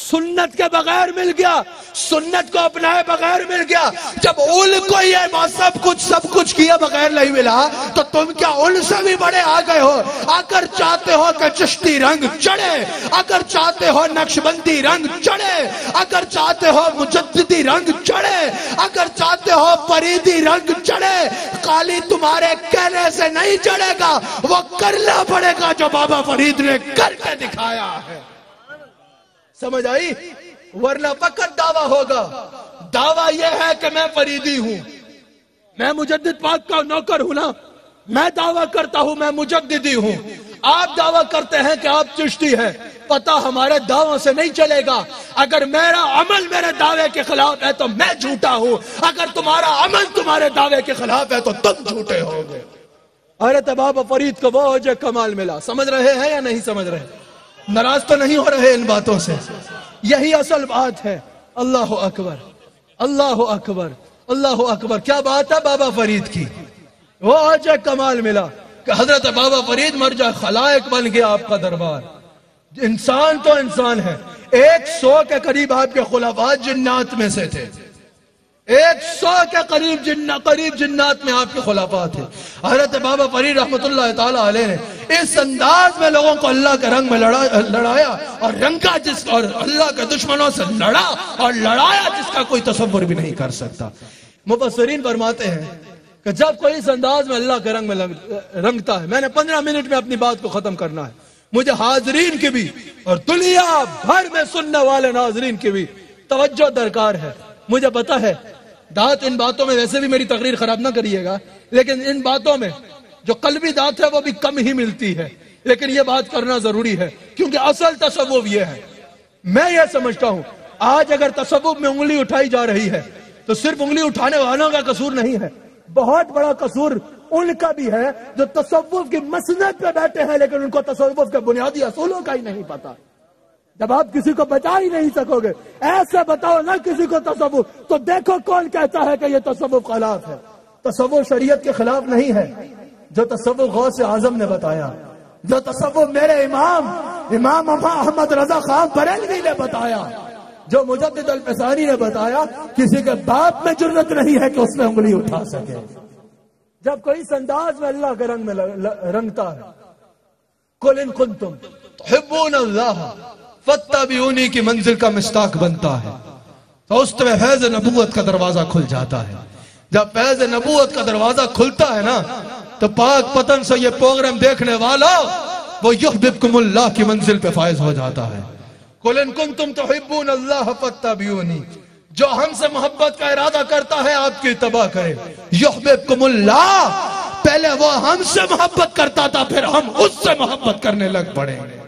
सुन्नत के बगैर मिल गया, सुन्नत को अपनाए बगैर मिल गया। जब उल को ये सब कुछ सब कुछ किया बगैर नहीं मिला तो तुम क्या उल से भी बड़े आ गए हो? अगर चाहते हो कि चिश्ती रंग चढ़े, अगर चाहते हो नक्शबंदी रंग चढ़े, अगर चाहते हो मुजद्दी रंग चढ़े, अगर चाहते हो फरीदी रंग चढ़े, काली तुम्हारे कहने से नहीं चढ़ेगा, वो करना पड़ेगा जो बाबा फरीद ने करके दिखाया है। समझ आई? वरना फकत दावा होगा। दावा यह है कि मैं फरीदी हूँ। मैं मुजद्दिद पाक का नौकर हूँ ना। मैं दावा करता हूँ, मैं मुजद्दिदी हूँ। आप दावा करते हैं कि आप चिश्ती हैं। पता हमारे दावों से नहीं चलेगा। अगर मेरा अमल मेरे दावे के खिलाफ है तो मैं झूठा हूँ। अगर तुम्हारा अमल तुम्हारे दावे के खिलाफ है तो तुम झूठे होगे। अरे तबाब फरीद को वो जो कमाल मिला। समझ रहे हैं या नहीं समझ रहे? नाराज़ तो नहीं हो रहे इन बातों से। यही असल बात है। अल्लाह अकबर। अल्लाह अकबर। अल्लाह अकबर। क्या बात है बाबा फरीद की? वो आज एक कमाल मिला कि हज़रत बाबा फरीद मर जा खलायक बन गया आपका दरबार। इंसान तो इंसान है। एक सौ के करीब आपके खुलाफात जिन्नात में से थे। एक सौ के करीब जिन्ना, करीब जिन्नात में आपके खुलाफा थे हज़रत बाबा फरीद रहमत ने इस अंदाज में लोगों को अल्लाह के रंग में लड़ा, लड़ाया और रंगा जिस, और अल्लाह के दुश्मनों से लड़ा और लड़ाया जिसका कोई तस्वर भी नहीं कर सकता। मुबसरीन फरमाते हैं कि जब कोई इस अंदाज में अल्लाह के रंग में रंगता है, मैंने पंद्रह मिनट में अपनी बात को खत्म करना है। मुझे हाजरीन की भी और दुनिया भर में सुनने वाले नाजरीन की भी तवज्जो दरकार है। मुझे पता है दात इन बातों में वैसे भी मेरी तकरीर खराब ना करिएगा, लेकिन इन बातों में जो कलबी दात है वो भी कम ही मिलती है। लेकिन ये बात करना ज़रूरी है, क्योंकि असल तस्वुब ये है। मैं ये समझता हूँ, आज अगर तस्वुब में उंगली उठाई जा रही है तो सिर्फ़ उंगली उठाने वालों का कसूर नहीं है। बहुत बड़ा कसूर उनका भी है, जो तस्वुफ की मसनत पे बैठे हैं, लेकिन उनको तस्वुफ के बुनियादी असूलों का ही नहीं पता। जब आप किसी को बचा ही नहीं सकोगे, ऐसे बताओ ना किसी को तस्वुफ तो देखो कौन कहता है कि ये तस्वुफ खिलाफ है। तस्वुफ शरीयत के खिलाफ नहीं है। जो तस्वुफ गौ से आज़म ने बताया, जो तस्वुफ मेरे इमाम इमाम अहमद रजा खान बरेलवी ने बताया, जो मुजद ने बताया, किसी के बाप में ज़रूरत नहीं है कि उसमें उंगली उठा सके। जब कोई संदाज में अल्लाह के रंग में रंगता है, कुल इन कुन तुम हिब्बून अल्लाह। फत्ता भी उन्हीं की मंजिल का मिस्ताक बनता है। तो उस तरह फैज नबूत का दरवाज़ा खुल जाता है। जब फैज नबूत का दरवाज़ा खुलता है ना तो पाक पतन से ये प्रोग्राम देखने वाला, वो युहबिबकुमुल्लाह की मंजिल पे फायज हो जाता है। कुलन कुन तुम तो हिब्बून अल्लाह फत्ता भी उन्हीं जो हमसे मोहब्बत का इरादा करता है, आपकी तबाह करे। युहबिबकुमुल्लाह पहले वो हमसे मोहब्बत करता था, फिर हम उससे मोहब्बत करने लग पड़े।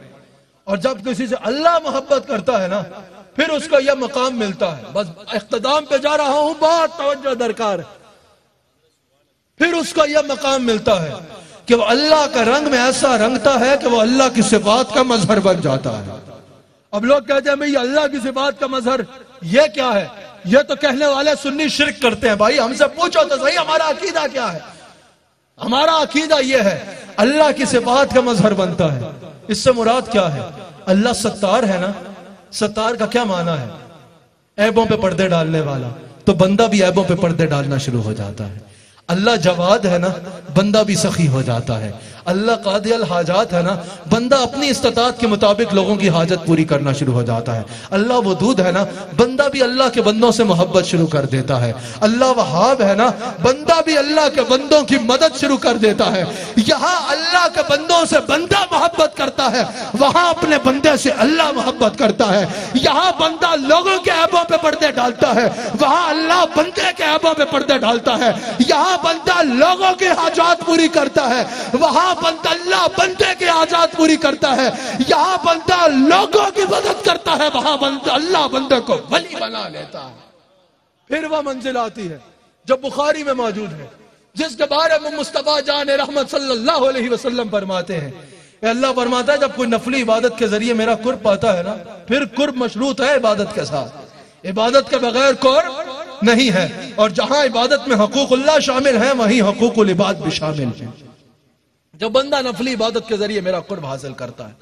और जब किसी से अल्लाह मोहब्बत करता है ना, फिर उसको यह मकाम मिलता है। बस इख्तदाम पे जा रहा हूँ, बहुत तवज्जो दरकार। फिर उसको यह मकाम मिलता है कि वो अल्लाह का रंग में ऐसा रंगता है कि वो अल्लाह की सिफात का मजहर बन जाता है। अब लोग कहते हैं, भाई, अल्लाह की सिफात का मजहर, ये क्या है? ये तो कहने वाले सुन्नी शिरक करते हैं। भाई, हमसे पूछो तो सही, हमारा अकीदा क्या है? हमारा अकीदा ये है, अल्लाह की सिफात का मजहर बनता है। इससे मुराद क्या है? अल्लाह सत्तार है ना? सत्तार का क्या माना है? ऐबों पे पर्दे डालने वाला। तो बंदा भी ऐबों पे पर्दे डालना शुरू हो जाता है। अल्लाह जवाद है ना? बंदा भी सखी हो जाता है। अल्लाह कादियल हाजात है ना, बंदा अपनी इस्तात के मुताबिक लोगों की हाजत पूरी करना शुरू हो जाता है। अल्लाह वदूद है ना, बंदा भी अल्लाह के बंदों से मोहब्बत शुरू कर देता है। अल्लाह वहाब है ना, बंदा भी अल्लाह के बंदों की मदद शुरू कर देता है। यहाँ अल्लाह के बंदों से बंदा मोहब्बत करता है, वहाँ अपने बंदे से अल्लाह मोहब्बत करता है। यहाँ बंदा लोगों के ऐबों पे पर्दे डालता है, वहाँ अल्लाह बंदे के ऐबों पे पर्दे डालता है। यहाँ बंदा लोगों के हाजात पूरी करता है, वहाँ बंदा अल्लाह बंदे के हाजात पूरी करता है। यहाँ बंदा लोगों की मदद करता है। वहाँ बंदा, अल्लाह बंदे को वली बना लेता है। फिर वह मंजिल आती है, जो बुखारी में मौजूद है, जिसके बारे में मुस्तफ़ा जान रहमत सल्लल्लाहु अलैहि वसल्लम फरमाते हैं। अल्लाह फरमाता है, जब कोई नफली इबादत के ज़रिए मेरा कुर्ब पाता है ना, फिर कुर्ब मशरूत है इबादत के साथ। इबादत के बगैर कुर्ब नहीं है। और जहाँ इबादत में हकूकुल्लाह शामिल है, वहीं हकूकुल इबाद भी शामिल है। जब बंदा नफली इबादत के ज़रिए मेरा कुर्ब हासिल करता है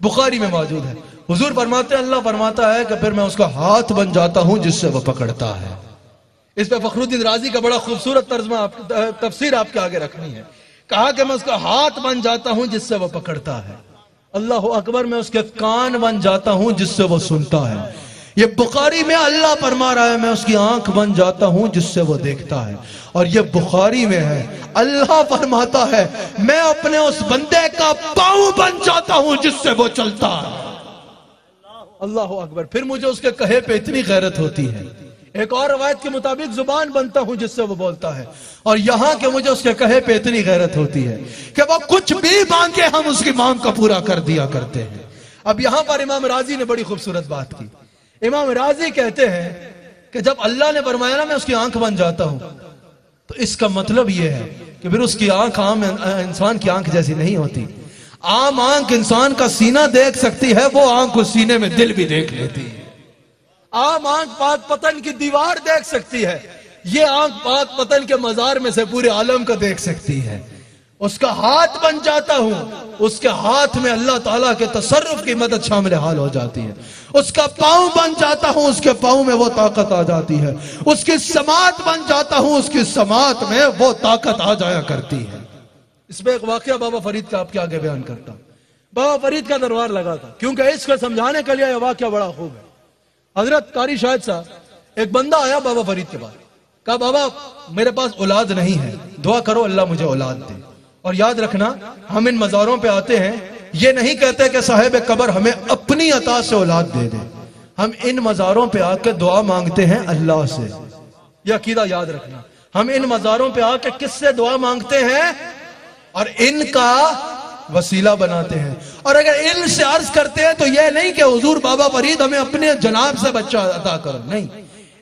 बुखारी में मौजूद है। हुजूर फरमाते हैं अल्लाह फरमाता है कि फिर मैं उसका हाथ बन जाता हूँ जिससे वह पकड़ता है। इस पर फखरुद्दीन राज़ी का बड़ा खूबसूरत तर्जमा आप, तफसीर आपके आगे रखनी है। कहा कि मैं उसका हाथ बन जाता हूँ जिससे वह पकड़ता है। अल्लाह अकबर मैं उसके कान बन जाता हूँ जिससे वो सुनता है। ये बुखारी में अल्लाह फरमा रहा है, मैं उसकी आँख बन जाता हूँ जिससे वो देखता है। और ये बुखारी में है, अल्लाह फरमाता है, मैं अपने उस बंदे का पाँव बन जाता हूँ जिससे वो चलता है। अल्लाह अकबर, फिर मुझे उसके कहे पे इतनी गैरत होती है। एक और रवायत के मुताबिक ज़ुबान बनता हूँ जिससे वो बोलता है। और यहाँ के मुझे उसके कहे पे इतनी गैरत होती है कि वो कुछ भी मांगे, हम उसकी मांग का पूरा कर दिया करते हैं। अब यहाँ पर इमाम राज़ी ने बड़ी खूबसूरत बात की। इमाम राज़ी कहते हैं कि जब अल्लाह ने फरमाया ना, मैं उसकी आँख बन जाता हूँ तो इसका मतलब यह है कि फिर उसकी आँख आम इंसान की आँख जैसी नहीं होती। आम आँख इंसान का सीना देख सकती है, वो आँख उस सीने में दिल भी देख लेती है। आम आँख पाक पतन की दीवार देख सकती है, ये आँख पाक पतन के मजार में से पूरे आलम को देख सकती है। उसका हाथ बन जाता हूँ, उसके हाथ में अल्लाह ताला के तसरुफ की मदद शामिल हाल हो जाती है। उसका पाँव बन जाता हूँ, उसके पाँव में वो ताकत आ जाती है। उसकी समात बन जाता हूँ, उसकी समात में वो ताकत आ जाया करती है। इसमें एक वाक्य बाबा फरीद का आपके आगे बयान करता बाबा फरीद का दरबार लगा था, क्योंकि इसको समझाने के लिए वाक्य बड़ा खूब है। हज़रत कारी शायद साहब, एक बंदा आया बाबा फरीद के पास, कहा, बाबा, मेरे पास औलाद नहीं है, दुआ करो, अल्लाह मुझे औलाद दे। और याद रखना, हम इन मज़ारों पे आते हैं ये नहीं कहते कि साहेब कबर हमें अपनी अता से औलाद दे दे। हम इन मज़ारों पे आके दुआ मांगते हैं अल्लाह से। यह अकीदा याद रखना। हम इन मज़ारों पे आके किससे दुआ मांगते हैं? और इनका वसीला बनाते हैं। और अगर इनसे अर्ज़ करते हैं तो यह नहीं कि हजूर बाबा फरीद हमें अपने जनाब से बच्चा अदा करो। नहीं।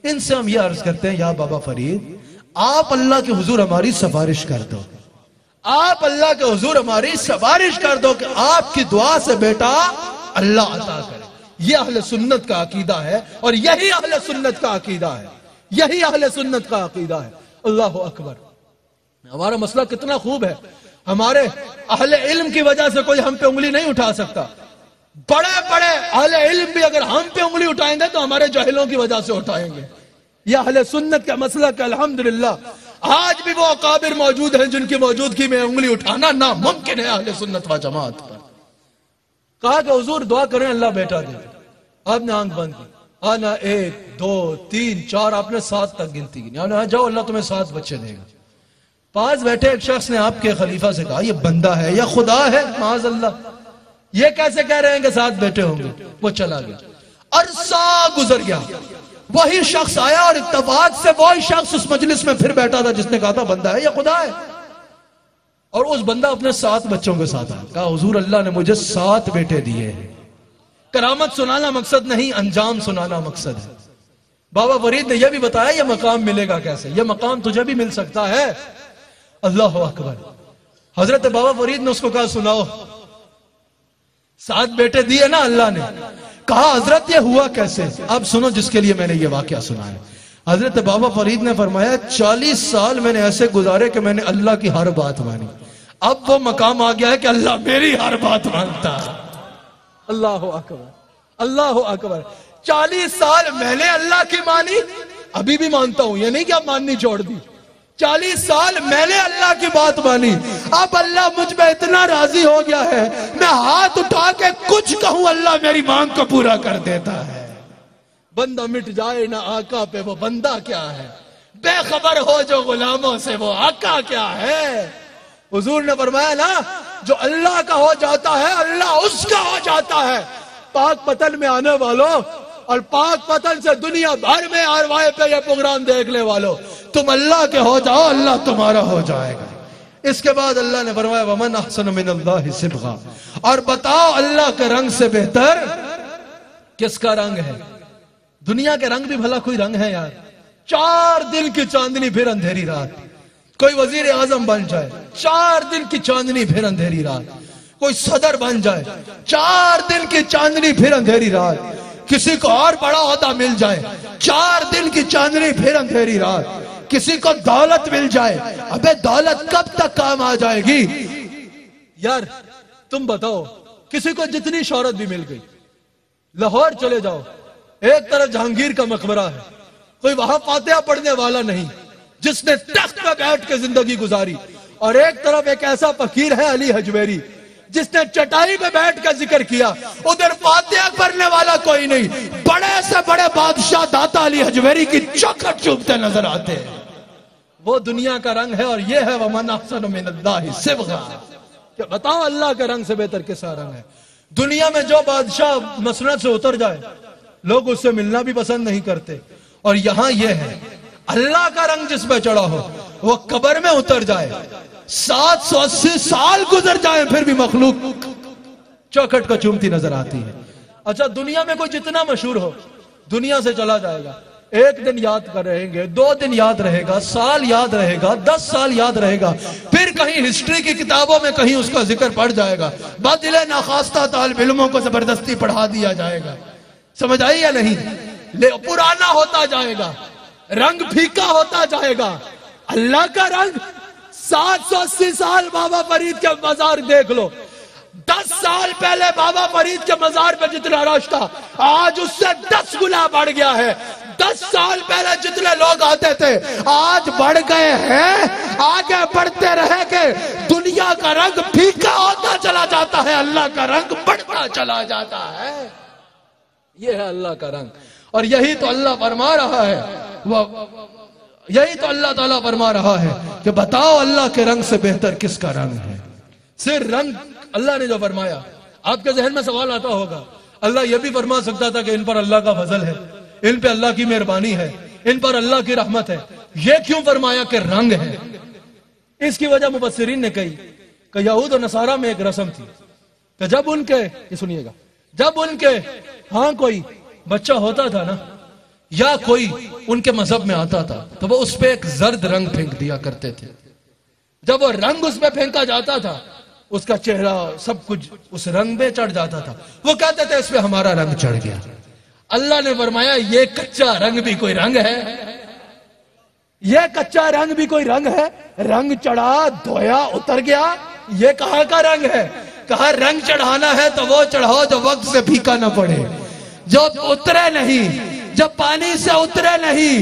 इनसे हम यह अर्ज़ करते हैं, या बाबा फरीद, आप अल्लाह के हजूर हमारी सिफारिश कर दो। आप अल्लाह के हजूर हमारी सिफारिश कर दो कि आपकी दुआ से बेटा अल्लाह अता करे। यह अहल सुन्नत का अकीदा है और यही अहल सुन्नत का अकीदा है। यही अहल सुन्नत का अकीदा है। अल्लाह अकबर। हमारा मसला कितना खूब है। हमारे अहले इल्म की वजह से कोई हम पे उंगली नहीं उठा सकता। बड़े बड़े अहले इल्म भी अगर हम पे उंगली उठाएँगे तो हमारे जहलों की वजह से उठाएँगे। यह अहले सुन्नत का मसला का अल्हम्दुलिल्लाह आज भी वो काबिर मौजूद हैं जिनकी मौजूदगी में उंगली उठाना नामुमकिन है अहले सुन्नत व जमात पर। कहा कि हजूर, दुआ करें, अल्लाह बेटा दे। आपने आँख बंद की। आना एक, दो, तीन, चार, आपने सात तक गिनती की। जाओ, अल्लाह तुम्हें सात बच्चे देगा। पास बैठे एक शख्स ने आपके खलीफा से कहा, ये बंदा है, या खुदा है माज अल्लाह ये कैसे कह रहे हैं कि साथ बैठे होंगे? वो चला गया। अरसा गुजर गया। वही शख्स आया और इतफाक से वही शख्स उस मजलिस में फिर बैठा था जिसने कहा था, बंदा है या खुदा है? और उस बंदा अपने सात बच्चों के साथ आया। कहा, हजूर, अल्लाह ने मुझे सात बेटे दिए करामत सुनाना मकसद नहीं, अंजाम सुनाना मकसद है। बाबा फरीद ने यह भी बताया, यह मकाम मिलेगा कैसे? यह मकाम तुझे भी मिल सकता है। अल्लाह अकबर। हज़रत बाबा फरीद ने उसको कहा, सुनाओ। सात बेटे दिए ना अल्लाह ने कहा, हज़रत, ये हुआ कैसे? अब सुनो, जिसके लिए मैंने ये वाक्य सुना है। हज़रत बाबा फरीद ने फरमाया, चालीस साल मैंने ऐसे गुजारे कि मैंने अल्लाह की हर बात मानी। अब वो मकाम आ गया है कि अल्लाह मेरी हर बात मानता अल्लाह अकबर अल्लाह अकबर। चालीस साल मैंने अल्लाह की मानी। अभी भी मानता हूँ, ये नहीं कि आप माननी छोड़ दी। चालीस साल मैंने अल्लाह की बात मानी। अब अल्लाह मुझमें इतना राज़ी हो गया है, मैं हाथ उठा के कुछ कहूँ, अल्लाह मेरी मांग को पूरा कर देता है। बंदा मिट जाए ना आका पे, वो बंदा क्या है? बेखबर हो जो गुलामों से, वो आका क्या है? हुजूर ने फरमाया ना जो अल्लाह का हो जाता है, अल्लाह उसका हो जाता है। पाक पतन में आने वालों और पाक पतन से दुनिया भर में आरवाए पे ये प्रोग्राम देखने वालों, तुम अल्लाह के हो जाओ, अल्लाह तुम्हारा हो जाएगा। इसके बाद अल्लाह ने फरमाया और बताओ, अल्लाह के रंग से बेहतर किसका रंग है? दुनिया के रंग भी भला कोई रंग है यार। चार दिन की चांदनी फिर अंधेरी रात। कोई वज़ीर आज़म बन जाए, चार दिन की चांदनी फिर अंधेरी रात। कोई सदर बन जाए, चार दिन की चांदनी फिर अंधेरी रात। किसी को और बड़ा होता मिल जाए। चार दिन की चांदनी, फिर अंधेरी रात। किसी को दौलत मिल जाए, अबे दौलत कब तक काम आ जाएगी? यार, तुम बताओ, किसी को जितनी शोहरत भी मिल गई। लाहौर चले जाओ, एक तरफ़ जहांगीर का मकबरा है, कोई वहाँ फातिहा पढ़ने वाला नहीं, जिसने तख्त पे बैठ के ज़िंदगी गुजारी। और एक तरफ़ एक ऐसा फकीर है अली हजवेरी जिसने चटाई पे बैठ कर ज़िक्र किया, उधर फातिहा पढ़ने वाला कोई नहीं। बड़े से बड़े बादशाह दाता अली हजवेरी की चौखट चुभते नज़र आते हैं। वो दुनिया का रंग है और ये है, वमन सिबगा। बताओ, अल्लाह के रंग से बेहतर किसा रंग है? दुनिया में जो बादशाह मसनत से उतर जाए, लोग उससे मिलना भी पसंद नहीं करते। और यहाँ यह है, अल्लाह का रंग जिस पे चढ़ा हो, वो कबर में उतर जाए। सात सौ अस्सी साल गुजर जाए, फिर भी मखलूक चौखट को चूमती नज़र आती है। अच्छा दुनिया में कोई जितना मशहूर हो, दुनिया से चला जाएगा। एक दिन याद कर रहेंगे, दो दिन याद रहेगा, साल याद रहेगा, दस साल याद रहेगा। फिर कहीं हिस्ट्री की किताबों में कहीं उसका ज़िक्र पड़ जाएगा। बदिल नाखास्ता तालब इल्मों को ज़बरदस्ती पढ़ा दिया जाएगा। समझ आई या नहीं? ले, पुराना होता जाएगा, रंग फीका होता जाएगा। अल्लाह का रंग सात सौ अस्सी साल बाबा फरीद के मजार देख लो। दस साल पहले बाबा फरीद के मजार पे जितना रश था, आज उससे दस गुना बढ़ गया है। दस साल पहले जितने लोग आते थे, आज बढ़ गए हैं। आगे बढ़ते रहेंगे। दुनिया का रंग फीका होता चला जाता है, अल्लाह का रंग बढ़ता चला जाता है। यह है अल्लाह का रंग। और यही तो अल्लाह फरमा रहा है। यही तो अल्लाह ताला फरमा रहा है कि बताओ अल्लाह के रंग से बेहतर किसका रंग है? सिर्फ़ रंग, अल्लाह ने जो फरमाया, आपके जहन में सवाल आता होगा। अल्लाह यह भी फरमा सकता था कि इन पर अल्लाह का फजल है, इन पे अल्लाह की मेहरबानी है, इन पर अल्लाह की रहमत है। यह क्यों फरमाया कि रंग है? इसकी वजह मुबसरीन ने कही कि यहूद और नसारा में एक रस्म थी कि जब उनके सुनिएगा, जब उनके हाँ कोई बच्चा होता था ना या कोई उनके मज़हब में आता था तो वो उस पर एक जर्द रंग फेंक दिया करते थे। जब वो रंग उस पर फेंका जाता था, उसका चेहरा सब कुछ उस रंग में चढ़ जाता था। वो कहते थे, इस पे हमारा रंग चढ़ गया। अल्लाह ने फरमाया, ये कच्चा रंग भी कोई रंग है? ये कच्चा रंग भी कोई रंग है? रंग चढ़ा, धोया, उतर गया, ये कहा का रंग है? कहा रंग चढ़ाना है तो वो चढ़ाओ जो वक्त से फीका ना पड़े। जो उतरे नहीं जब पानी से उतरे नहीं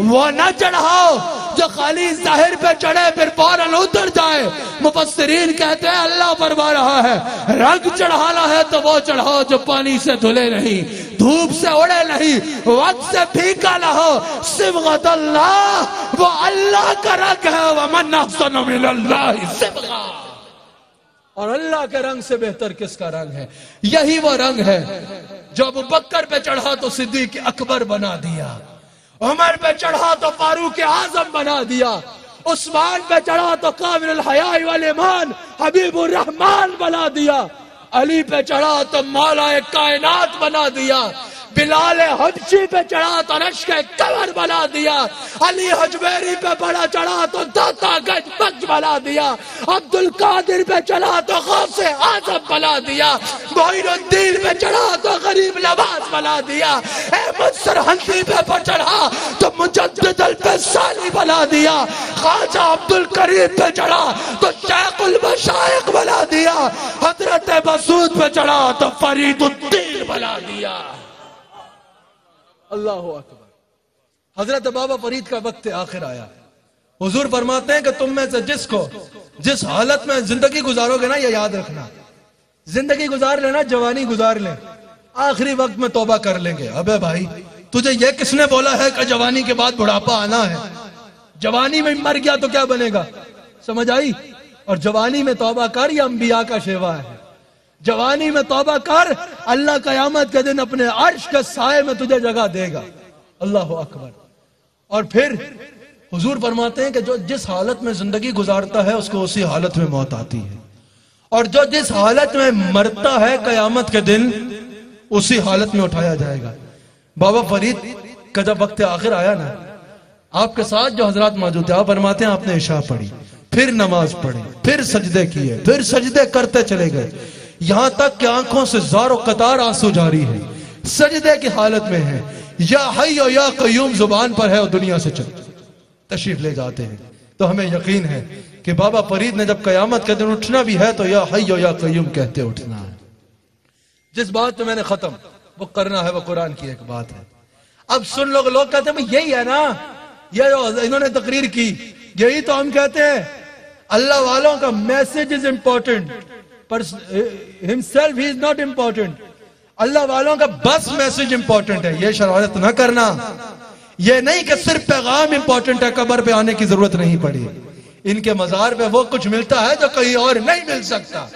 वो ना चढ़ाओ। जो खाली ज़ाहिर पे चढ़े, फिर फ़ौरन उतर जाए। मुफसरीन कहते हैं, अल्लाह फरमा रहा है। रंग चढ़ाना है तो वो चढ़ाओ, जो पानी से धुले नहीं, धूप से उड़े नहीं, वक्त से फीका ना हो। सिबगत अल्लाह, वो अल्लाह का रंग है। और अल्लाह के रंग से बेहतर किसका रंग है? यही वो रंग है जो अबू बकर पे चढ़ा तो सिद्दीक अकबर बना दिया। उमर पे चढ़ा तो फारूक आज़म बना दिया। उस्मान पे चढ़ा तो काबिल हयाई वाले मान हबीबुर रहमान बना दिया। अली पे चढ़ा तो मौला कायनात बना दिया। बिलाल हबची पे चढ़ा तो रश के कवर बना दिया। अली हजमेरी पे बड़ा चढ़ा तो दाता गज बज बना दिया। अब्दुल कादिर पे चढ़ा तो गौस आज़म बना दिया। मोइनुद्दीन पे चढ़ा तो गरीब नवाज़ बना दिया। अहमद सरहंदी पे चढ़ा तो मुजद्दिद पे साली बना दिया। ख्वाजा अब्दुल करीम पे चढ़ा तो शेखुल मशाइख बना दिया। हज़रत मसूद पे चढ़ा तो फरीदुद्दीन बना दिया। अल्लाह अकबर। हज़रत बाबा फरीद का वक्त आखिर आया। हुजूर फरमाते हैं कि तुम में से जिसको, जिस हालत में ज़िंदगी गुजारोगे ना, ये याद रखना। ज़िंदगी गुजार लेना, जवानी गुजार ले। आखिरी वक्त में तोबा कर लेंगे। अबे भाई, तुझे ये किसने बोला है कि जवानी के बाद बुढ़ापा आना है? जवानी में मर गया तो क्या बनेगा? समझ आई? और जवानी में तोबा कर, या अंबिया का शेवा है। जवानी में तोबा कर, अल्लाह कयामत के दिन अपने अर्श के साय में तुझे जगह देगा। अल्लाह अकबर। और फिर हुजूर फरमाते हैं कि जो जिस हालत में ज़िंदगी गुजारता है, उसको उसी हालत में मौत आती है। और जो जिस हालत में मरता है, कयामत के दिन, उसी हालत में उठाया जाएगा। बाबा फरीद का जब वक्त आखिर आया ना, आपके साथ जो हज़रत मौजूद थे, आप फरमाते हैं, आपने इशा पढ़ी, फिर नमाज़ पढ़ी, फिर सजदे किए, फिर सजदे करते चले गए। यहाँ तक कि आँखों से जारो कतार आँसू जारी है। सजदे की हालत में है। या हई और या कयूम ज़ुबान पर है और दुनिया से चल। तशरीफ़ ले जाते हैं। तो हमें यकीन है कि बाबा फरीद ने जब कयामत के दिन उठना भी है तो या हई या कयूम कहते उठना है। जिस बात पे मैंने खत्म, वो करना है, वो कुरान की एक बात है। अब सुन लोग लोग कहते हैं यही है ना? ये इन्होंने तकरीर की, यही तो हम कहते हैं। अल्लाह वालों का message is important himself he is not important अल्लाह वालों का बस मैसेज इंपॉर्टेंट है ये शरारत ना करना ये नहीं कि सिर्फ़ पैगाम इंपॉर्टेंट है कबर पे आने की ज़रूरत नहीं पड़ी इनके मजार पे वो कुछ मिलता है जो कहीं और नहीं मिल सकता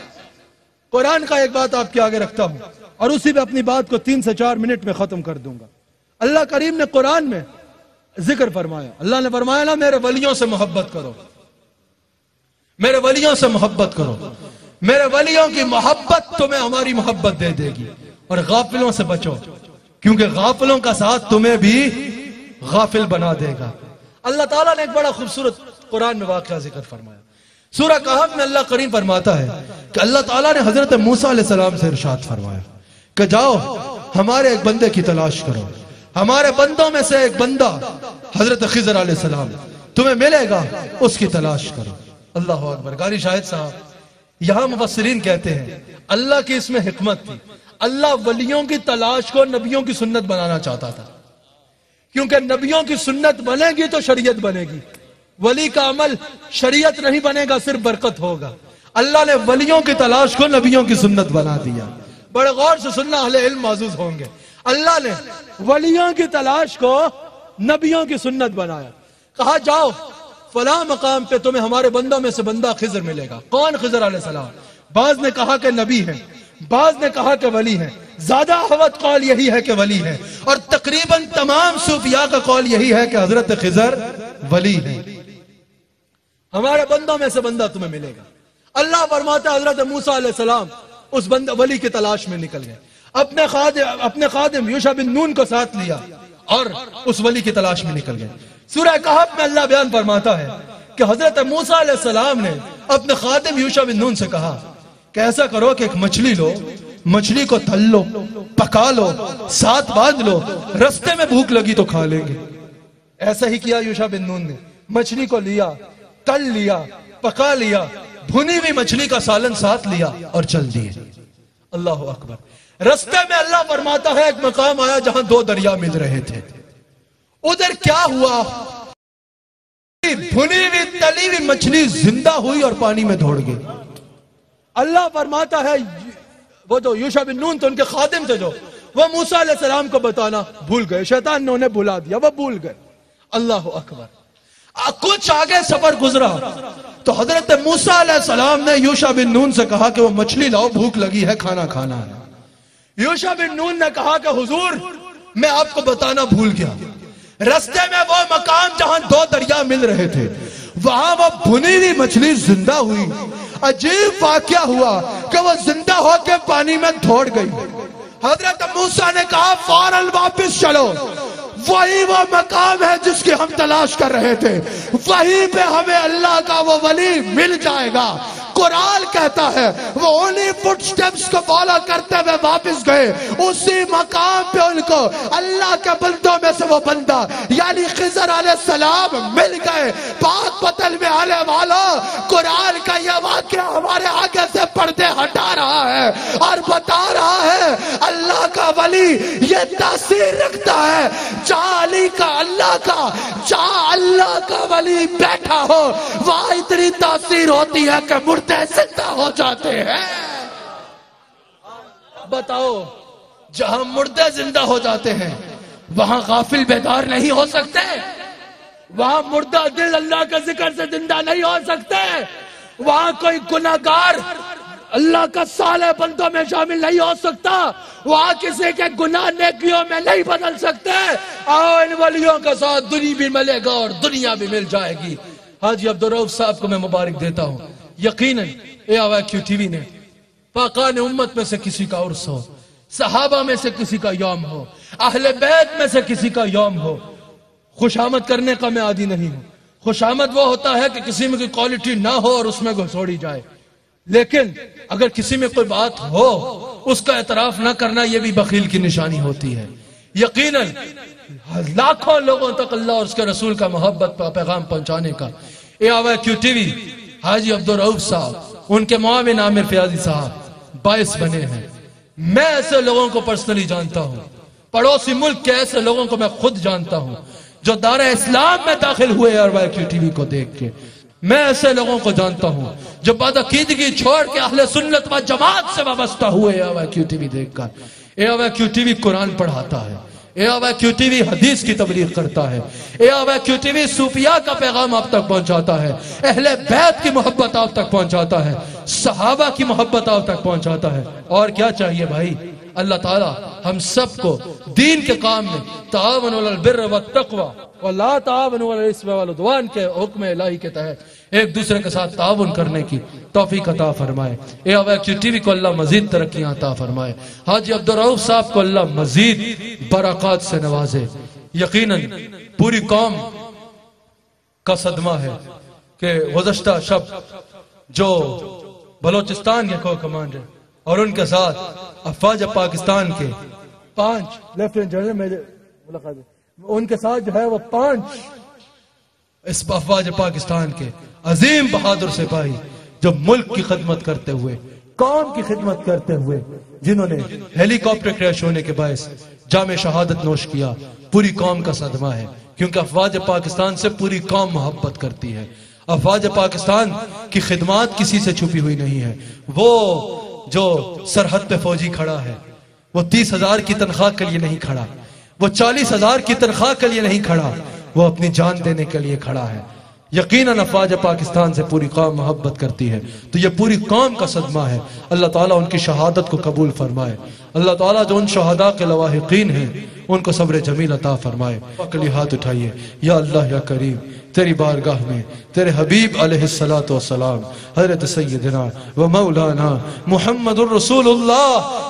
कुरान का एक बात आपके आगे रखता हूँ और उसी पे अपनी बात को तीन से चार मिनट में खत्म कर दूँगा अल्लाह करीम ने कुरान में ज़िक्र फरमाया अल्लाह ने फरमाया ना मेरे वलियों से मोहब्बत करो मेरे वलियों से मोहब्बत करो मेरे वलियों की मोहब्बत तुम्हें हमारी मोहब्बत दे देगी। और गाफिलों से बचो, क्योंकि गाफिलों का साथ तुम्हें भी गाफिल बना देगा। अल्लाह ताला ने एक बड़ा खूबसूरत कुरान में वाक़ ज़िक्र फरमाया। सूरह कहफ में अल्लाह करीम फरमाता है कि अल्लाह ताला ने हज़रत मूसा सलाम से इरशाद फरमाया कि जाओ, हमारे एक बंदे की तलाश करो। हमारे बंदों में से एक बंदा हज़रत खिजर सलाम, तुम्हें मिलेगा, उसकी तलाश करो। अल्लाह अकबर। गारी शाहिद साहब यहाँ मुफसरीन कहते हैं, अल्लाह की इसमें हिकमत थी। अल्लाह वलियों की तलाश को नबियों की सुन्नत बनाना चाहता था। क्योंकि नबियों की सुन्नत बनेगी तो शरीयत बनेगी। वली का अमल शरीयत नहीं बनेगा, सिर्फ़ बरकत होगा। अल्लाह ने वलियों की तलाश को नबियों की सुन्नत बना दिया। बड़े गौर से सुनना, अहले इल्म मौजूद होंगे। अल्लाह ने वलियों की तलाश को नबियों की सुन्नत बनाया। कहा, जाओ फला मकाम पे तुम्हें हमारे बंदों में से बंदा खिजर मिलेगा। कौन खिजर सलाम? बाज ने कहा कि नबी है। बाज ने कहा कि वली है। ज़्यादा हवत कौल यही है कि वली है। और तकरीबन तमाम सूफिया का कौल यही है कि हज़रत खिजर वली है। हमारे बंदों में से बंदा तुम्हें मिलेगा। अल्लाह फरमाता हज़रत मूसा सलाम, उस बंदा, वली की तलाश में निकल गए। अपने खादिम अपने खादिम यूशा बिन नून को साथ लिया और उस वली की तलाश में निकल गए। सूरह कहब में अल्लाह बयान फरमाता है कि हज़रत मूसा सलाम ने अपने खादिम यूशा बिन नून से कहा कि ऐसा करो कि एक मछली लो, मछली को तल लो, पका लो, साथ बाँध लो, रस्ते में भूख लगी तो खा लेंगे। ऐसा ही किया यूशा बिन नून ने। मछली को लिया, तल लिया, पका लिया, भुनी हुई मछली का सालन साथ लिया और चल दिए। अल्लाह अकबर। रस्ते में अल्लाह फरमाता है, एक मकाम आया जहाँ दो दरिया मिल रहे थे। उधर क्या हुआ? भुनी हुई, तली हुई मछली ज़िंदा हुई और पानी में दौड़ गई। अल्लाह फरमाता है, वो जो यूशा बिन नून थे, उनके खादिम थे जो, वो मूसा सलाम को बताना भूल गए। शैतान ने उन्हें बुला दिया, वो भूल गए। अल्लाह अकबर। कुछ आगे सफ़र गुजरा तो हज़रत मूसा सलाम ने यूशा बिन नून से कहा कि वो मछली लाओ, भूख लगी है, खाना खाना यूशा बिन नून ने कहा कि, हुजूर, मैं आपको बताना भूल गया। रस्ते में वो मकान जहाँ दो दरिया मिल रहे थे, वहाँ वो भुनी हुई मछली ज़िंदा हुई। अजीब वाक्य हुआ कि वो ज़िंदा होकर पानी में दौड़ गई। हज़रत मूसा ने कहा, फ़ौरन वापस चलो। वही वो मकाम है जिसकी हम तलाश कर रहे थे। वहीं पे हमें अल्लाह का वो वली मिल जाएगा। कुरान कहता है, वो उन्हीं फुट स्टेप्स को फॉलो करते हुए वापस गए। उसी मकाम पे उनको अल्लाह के बंदों में से वो बंदा, यानी खिजर सलाम, मिल गए। बात बदल में आने वाला कुरान का यह वाक्य हमारे आगे से पर्दे हटा रहा है और बता रहा है, अल्लाह का वली ये तासीर रखता है, जहाँ अली का अल्लाह का, जहाँ अल्लाह का वली बैठा हो, वहाँ इतनी तासीर होती है कि मुर्द ज़िंदा हो जाते हैं। बताओ, जहाँ मुर्दे ज़िंदा हो जाते हैं, वहाँ गाफिल बेदार नहीं हो सकते। वहाँ मुर्दा दिल अल्लाह के ज़िक्र से ज़िंदा नहीं हो सकते। वहाँ कोई गुनागार अल्लाह का साले बंदों में शामिल नहीं हो सकता। वहाँ किसी के गुनाह नेकियों में नहीं बदल सकते। आओ, इन वलियों के साथ दुनिया भी मिलेगा और दुनिया भी मिल जाएगी। हाजी अब्दुल साहब को मैं मुबारक देता हूँ। यकीन टीवी ने? पाकान उम्मत में से किसी का उर्स हो, सहाबा में से किसी का यौम हो, अहले बैत में से किसी का यौम हो। खुशामद करने का मैं आदि नहीं हूँ। खुशामद वो होता है कि किसी में कोई क्वालिटी ना हो और उसमें घुसोड़ी जाए। लेकिन अगर किसी में कोई बात हो, उसका एतराफ ना करना यह भी बकील की निशानी होती है। यकीन लाखों लोगों तक अल्लाह और उसके रसूल का मोहब्बत, पैगाम पहुँचाने का। ए आवा क्यू टीवी? हाजी अब्दुल रऊफ साहब, उनके मुआविन आमिर फयाजी साहब बायस बने हैं। मैं ऐसे लोगों को पर्सनली जानता हूँ। पड़ोसी मुल्क के ऐसे लोगों को मैं खुद जानता हूँ, जो दारा इस्लाम में दाखिल हुए अरबा क्यू टीवी को देख के। मैं ऐसे लोगों को जानता हूँ, जो बादकीदगी छोड़ के अहले सुन्नत व जमात से वाबस्ता हुए क्यू टीवी देखकर। ए क्यू टीवी कुरान पढ़ाता है। ए टीवी हदीस की तबलीग करता है? टीवी सूफिया का पैगाम आप तक पहुंचाता है? अहले बैत की मोहब्बत आप तक पहुंचाता है? सहाबा की मोहब्बत आप तक पहुंचाता है? और क्या चाहिए भाई? अल्लाह ताला हम सबको दीन के काम में तावन बिर व तकवा ला तावन के हुक्म इलाही के तहत एक दूसरे के साथ ताउन करने की तोफी अता फरमाए। ए अवैक्यू टीवी को अल्लाह मजीद तरक्की अता फरमाए। हाजी अब्दुल साहब को अल्लाह मजीद बरक़ात से नवाजे। यकीनन पूरी कौम का सदमा है कि गुजश्ता शब जो बलोचिस्तान के को कमांडर और उनके साथ अफवाज पाकिस्तान के पाँच लेफ्टिनेंट जनरल मेरे मुलाकात उनके साथ जो है वो पाँच इस अफवाज पाकिस्तान के अजीम बहादुर सिपाही, जो मुल्क की खदमत करते हुए, कौम की खिदमत करते हुए, जिन्होंने हेलीकॉप्टर क्रैश होने के बायस जाम शहादत नोश किया, पूरी कौम का सदमा है। क्योंकि अफवाज पाकिस्तान से पूरी कौम मोहब्बत करती है। अफवाज पाकिस्तान की खिदमत किसी से छुपी हुई नहीं है। वो जो सरहद पे फौजी खड़ा है, वो तीस हज़ार की तनख्वाह के लिए नहीं खड़ा, वो चालीस हज़ार की तनख्वाह के लिए नहीं खड़ा, वो अपनी जान देने के लिए खड़ा है। यकीन अफवाज पाकिस्तान से पूरी कौम मोहब्बत करती है। तो यह पूरी कौम का सदमा है। अल्लाह ताला उनकी शहादत को कबूल फरमाए। अल्लाह ताला जो उन शहादा के लवाहिकीन हैं, उनको सब्र जमील अता फरमाए। अकली हाथ उठाइए। या अल्लाह या करीम तेरी बारगाह में, तेरे हबीब सलाम हज़रत सैदना व मौलाना मोहम्मद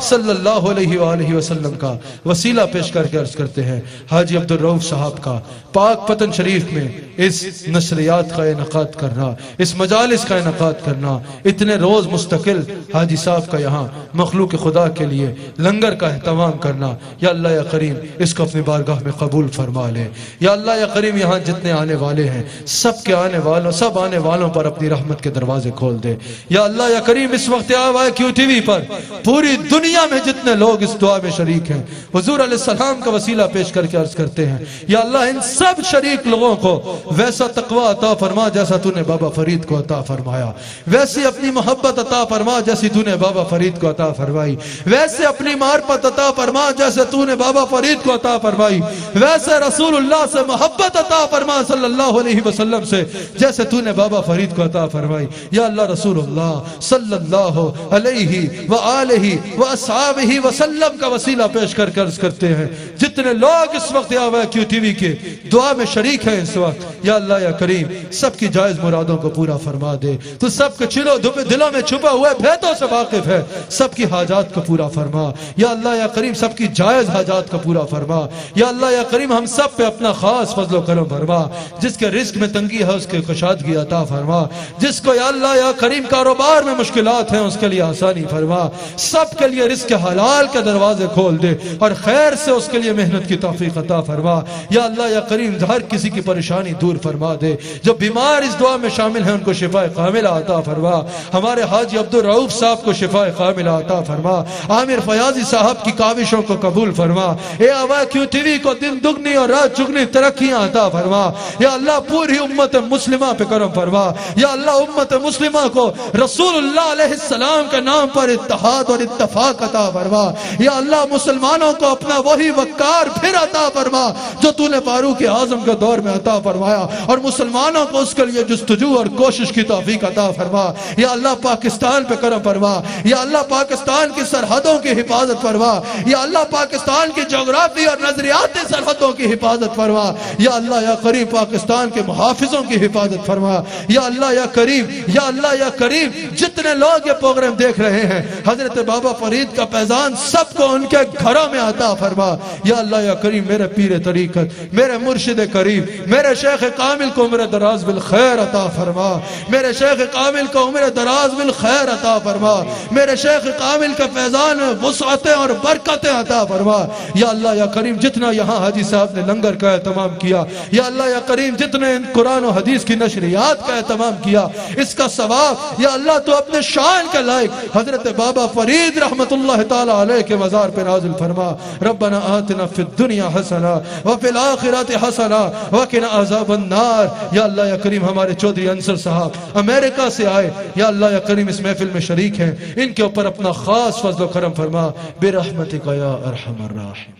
सल्लल्लाहु अलैहि वसल्लम का वसीला पेश करके अर्ज़ करते हैं। हाजी अब्दुल रऊफ साहब का पाक पतन शरीफ में इस नशरियात का इनका करना, इस मजालिस का इनका करना, इतने रोज मुस्तकिल हाजी साहब का यहाँ मखलूक खुदा के लिए लंगर का अहतमाम करना, या अल्लाह या करीम इसको अपनी बारगाह में कबूल फरमा ले। या अल्लाह या करीम यहाँ जितने आने वाले हैं सब के आने वालों, सब आने वालों पर अपनी रहमत के दरवाजे खोल दे। या अल्लाह, या करीम, इस वक्त आया है क्यू टीवी पर। पूरी दुनिया में जितने लोग इस दुआ में शरीक हैं, हजूर सलाम का वसीला पेश करके अर्ज़ करते हैं, या अल्लाह, इन सब शरीक लोगों को वैसा तकवा अता फरमा जैसा तूने बाबा फरीद को अता फरमाया। वैसी अपनी मोहब्बत अता फरमा जैसी तूने बाबा फरीद को अता फरमाई। वैसे अपनी मारपत अता फरमा जैसे तूने बाबा फरीद को अता फरमाई। वैसे रसूलुल्लाह से मोहब्बत अता फरमा अलैहि वसल्लम से, जैसे तूने बाबा फरीद को अता फरमाई, या अल्लाह रसूलुल्लाह सल्लल्लाहु अलैहि व आलिहि व असहाबिहि वसल्लम का वसीला पेश कर कर्ज करते हैं। जितने लोग इस वक्त आवा क्यू टीवी के दुआ में शरीक है इस वक्त, या अल्लाह या करीम, सबकी जायज़ मुरादों को पूरा फरमा दे। तो सबके चिलो दिलों में छुपा हुआ भेदों से वाकिफ है, सबकी हाजात को पूरा फरमा। या अल्लाह या करीम, सबकी जायज़ हाजात को पूरा फरमा। या अल्लाह या करीम, हम सब पे अपना खास फजलो करम फरमा, जिसके रिस्क में तंगी है, उसके कुशादगी अता फरमा। जिसको अल्लाह या करीम कारोबार में मुश्किल हैं, उसके लिए आसानी फरमा। सबके लिए रिस्क हलाल के दरवाजे खोल दे और खैर से उसके लिए मेहनत की तोफीक अता फरमा। या अल्लाह या करीम, हर किसी की परेशानी दूर फरमा दे। जो बीमार इस दुआ में शामिल है, उनको शिफा कामिला अता फरमा। हमारे हाजी अब्दुल रऊफ साहब को शिफा कामिला अता फरमा। आमिर फयाजी साहब की काविशों को कबूल फरमा। ए आवा क्यू टीवी को दिन दुगनी और रात चुगनी तरक्कियाँ अता फरमा। या अल्लाह अल्लाह पूरी उम्मत मुस्लिमा पे करम फरमा। या अल्लाह, उम्मत मुस्लिमा को रसूलुल्लाह अलैहिस्सलाम के नाम पर इत्तेहाद और इत्तफाक अता फरमा। या अल्लाह, मुसलमानों को अपना वही वकार फिर अता फरमा, जो तूने फारूक आज़म के दौर में अता फरमाया। और मुसलमानों को उसके लिए जस्तजू और कोशिश की तोफीक अता फरमा। या अल्लाह, पाकिस्तान पे करम फरमा। या अल्लाह, पाकिस्तान की सरहदों की हिफाजत फरमा। या अल्लाह, पाकिस्तान की जोग्राफी और नजरियाती सरहदों की हिफाजत फरमा। या अल्लाह, या करीब पाकिस्तान के मुहाफिजों की हिफाजत फरमा, या अल्लाह, या करीब या अल्लाह, या करीब जितने लोग ये प्रोग्राम देख रहे हैं, हज़रत बाबा फरीद का पैजान सबको उनके घरों में आता फरमा, या अल्लाह, या करीम, मेरे पीर तरीकत, मेरे मुर्शिद करीब मेरे शेख कामिल को उम्र दराज बिल खैर अता फरमा, मेरे शेख कामिल को उम्र दराज बिल खैर अता फरमा, मेरे शेख कामिल का फैजान वसअतें और बरकतें अता फरमा, या अल्लाह, या करीम, जितना यहाँ हाजी साहब ने लंगर का एहतमाम किया, या अल्लाह, या करीम, जितने इन कुरान और हदीस की नशरियात का एहतमाम किया, इसका सवाब या अल्लाह तो अपने शान के लायक हज़रत बाबा फरीद अलैह के मजार पे नाजिल फरमा, रब्बना आतिना फिद दुनिया हसना, व फिल आखिरत हसना, व किना अजाबन नार। या अल्लाह या करीम, हमारे चौधरी अंसर साहब, अमेरिका से आए, या अल्लाह या करीम, इस महफिल में शरीक हैं, इनके ऊपर अपना खास फजल करम फरमा, बेरहमतिका या अरहमर राहिम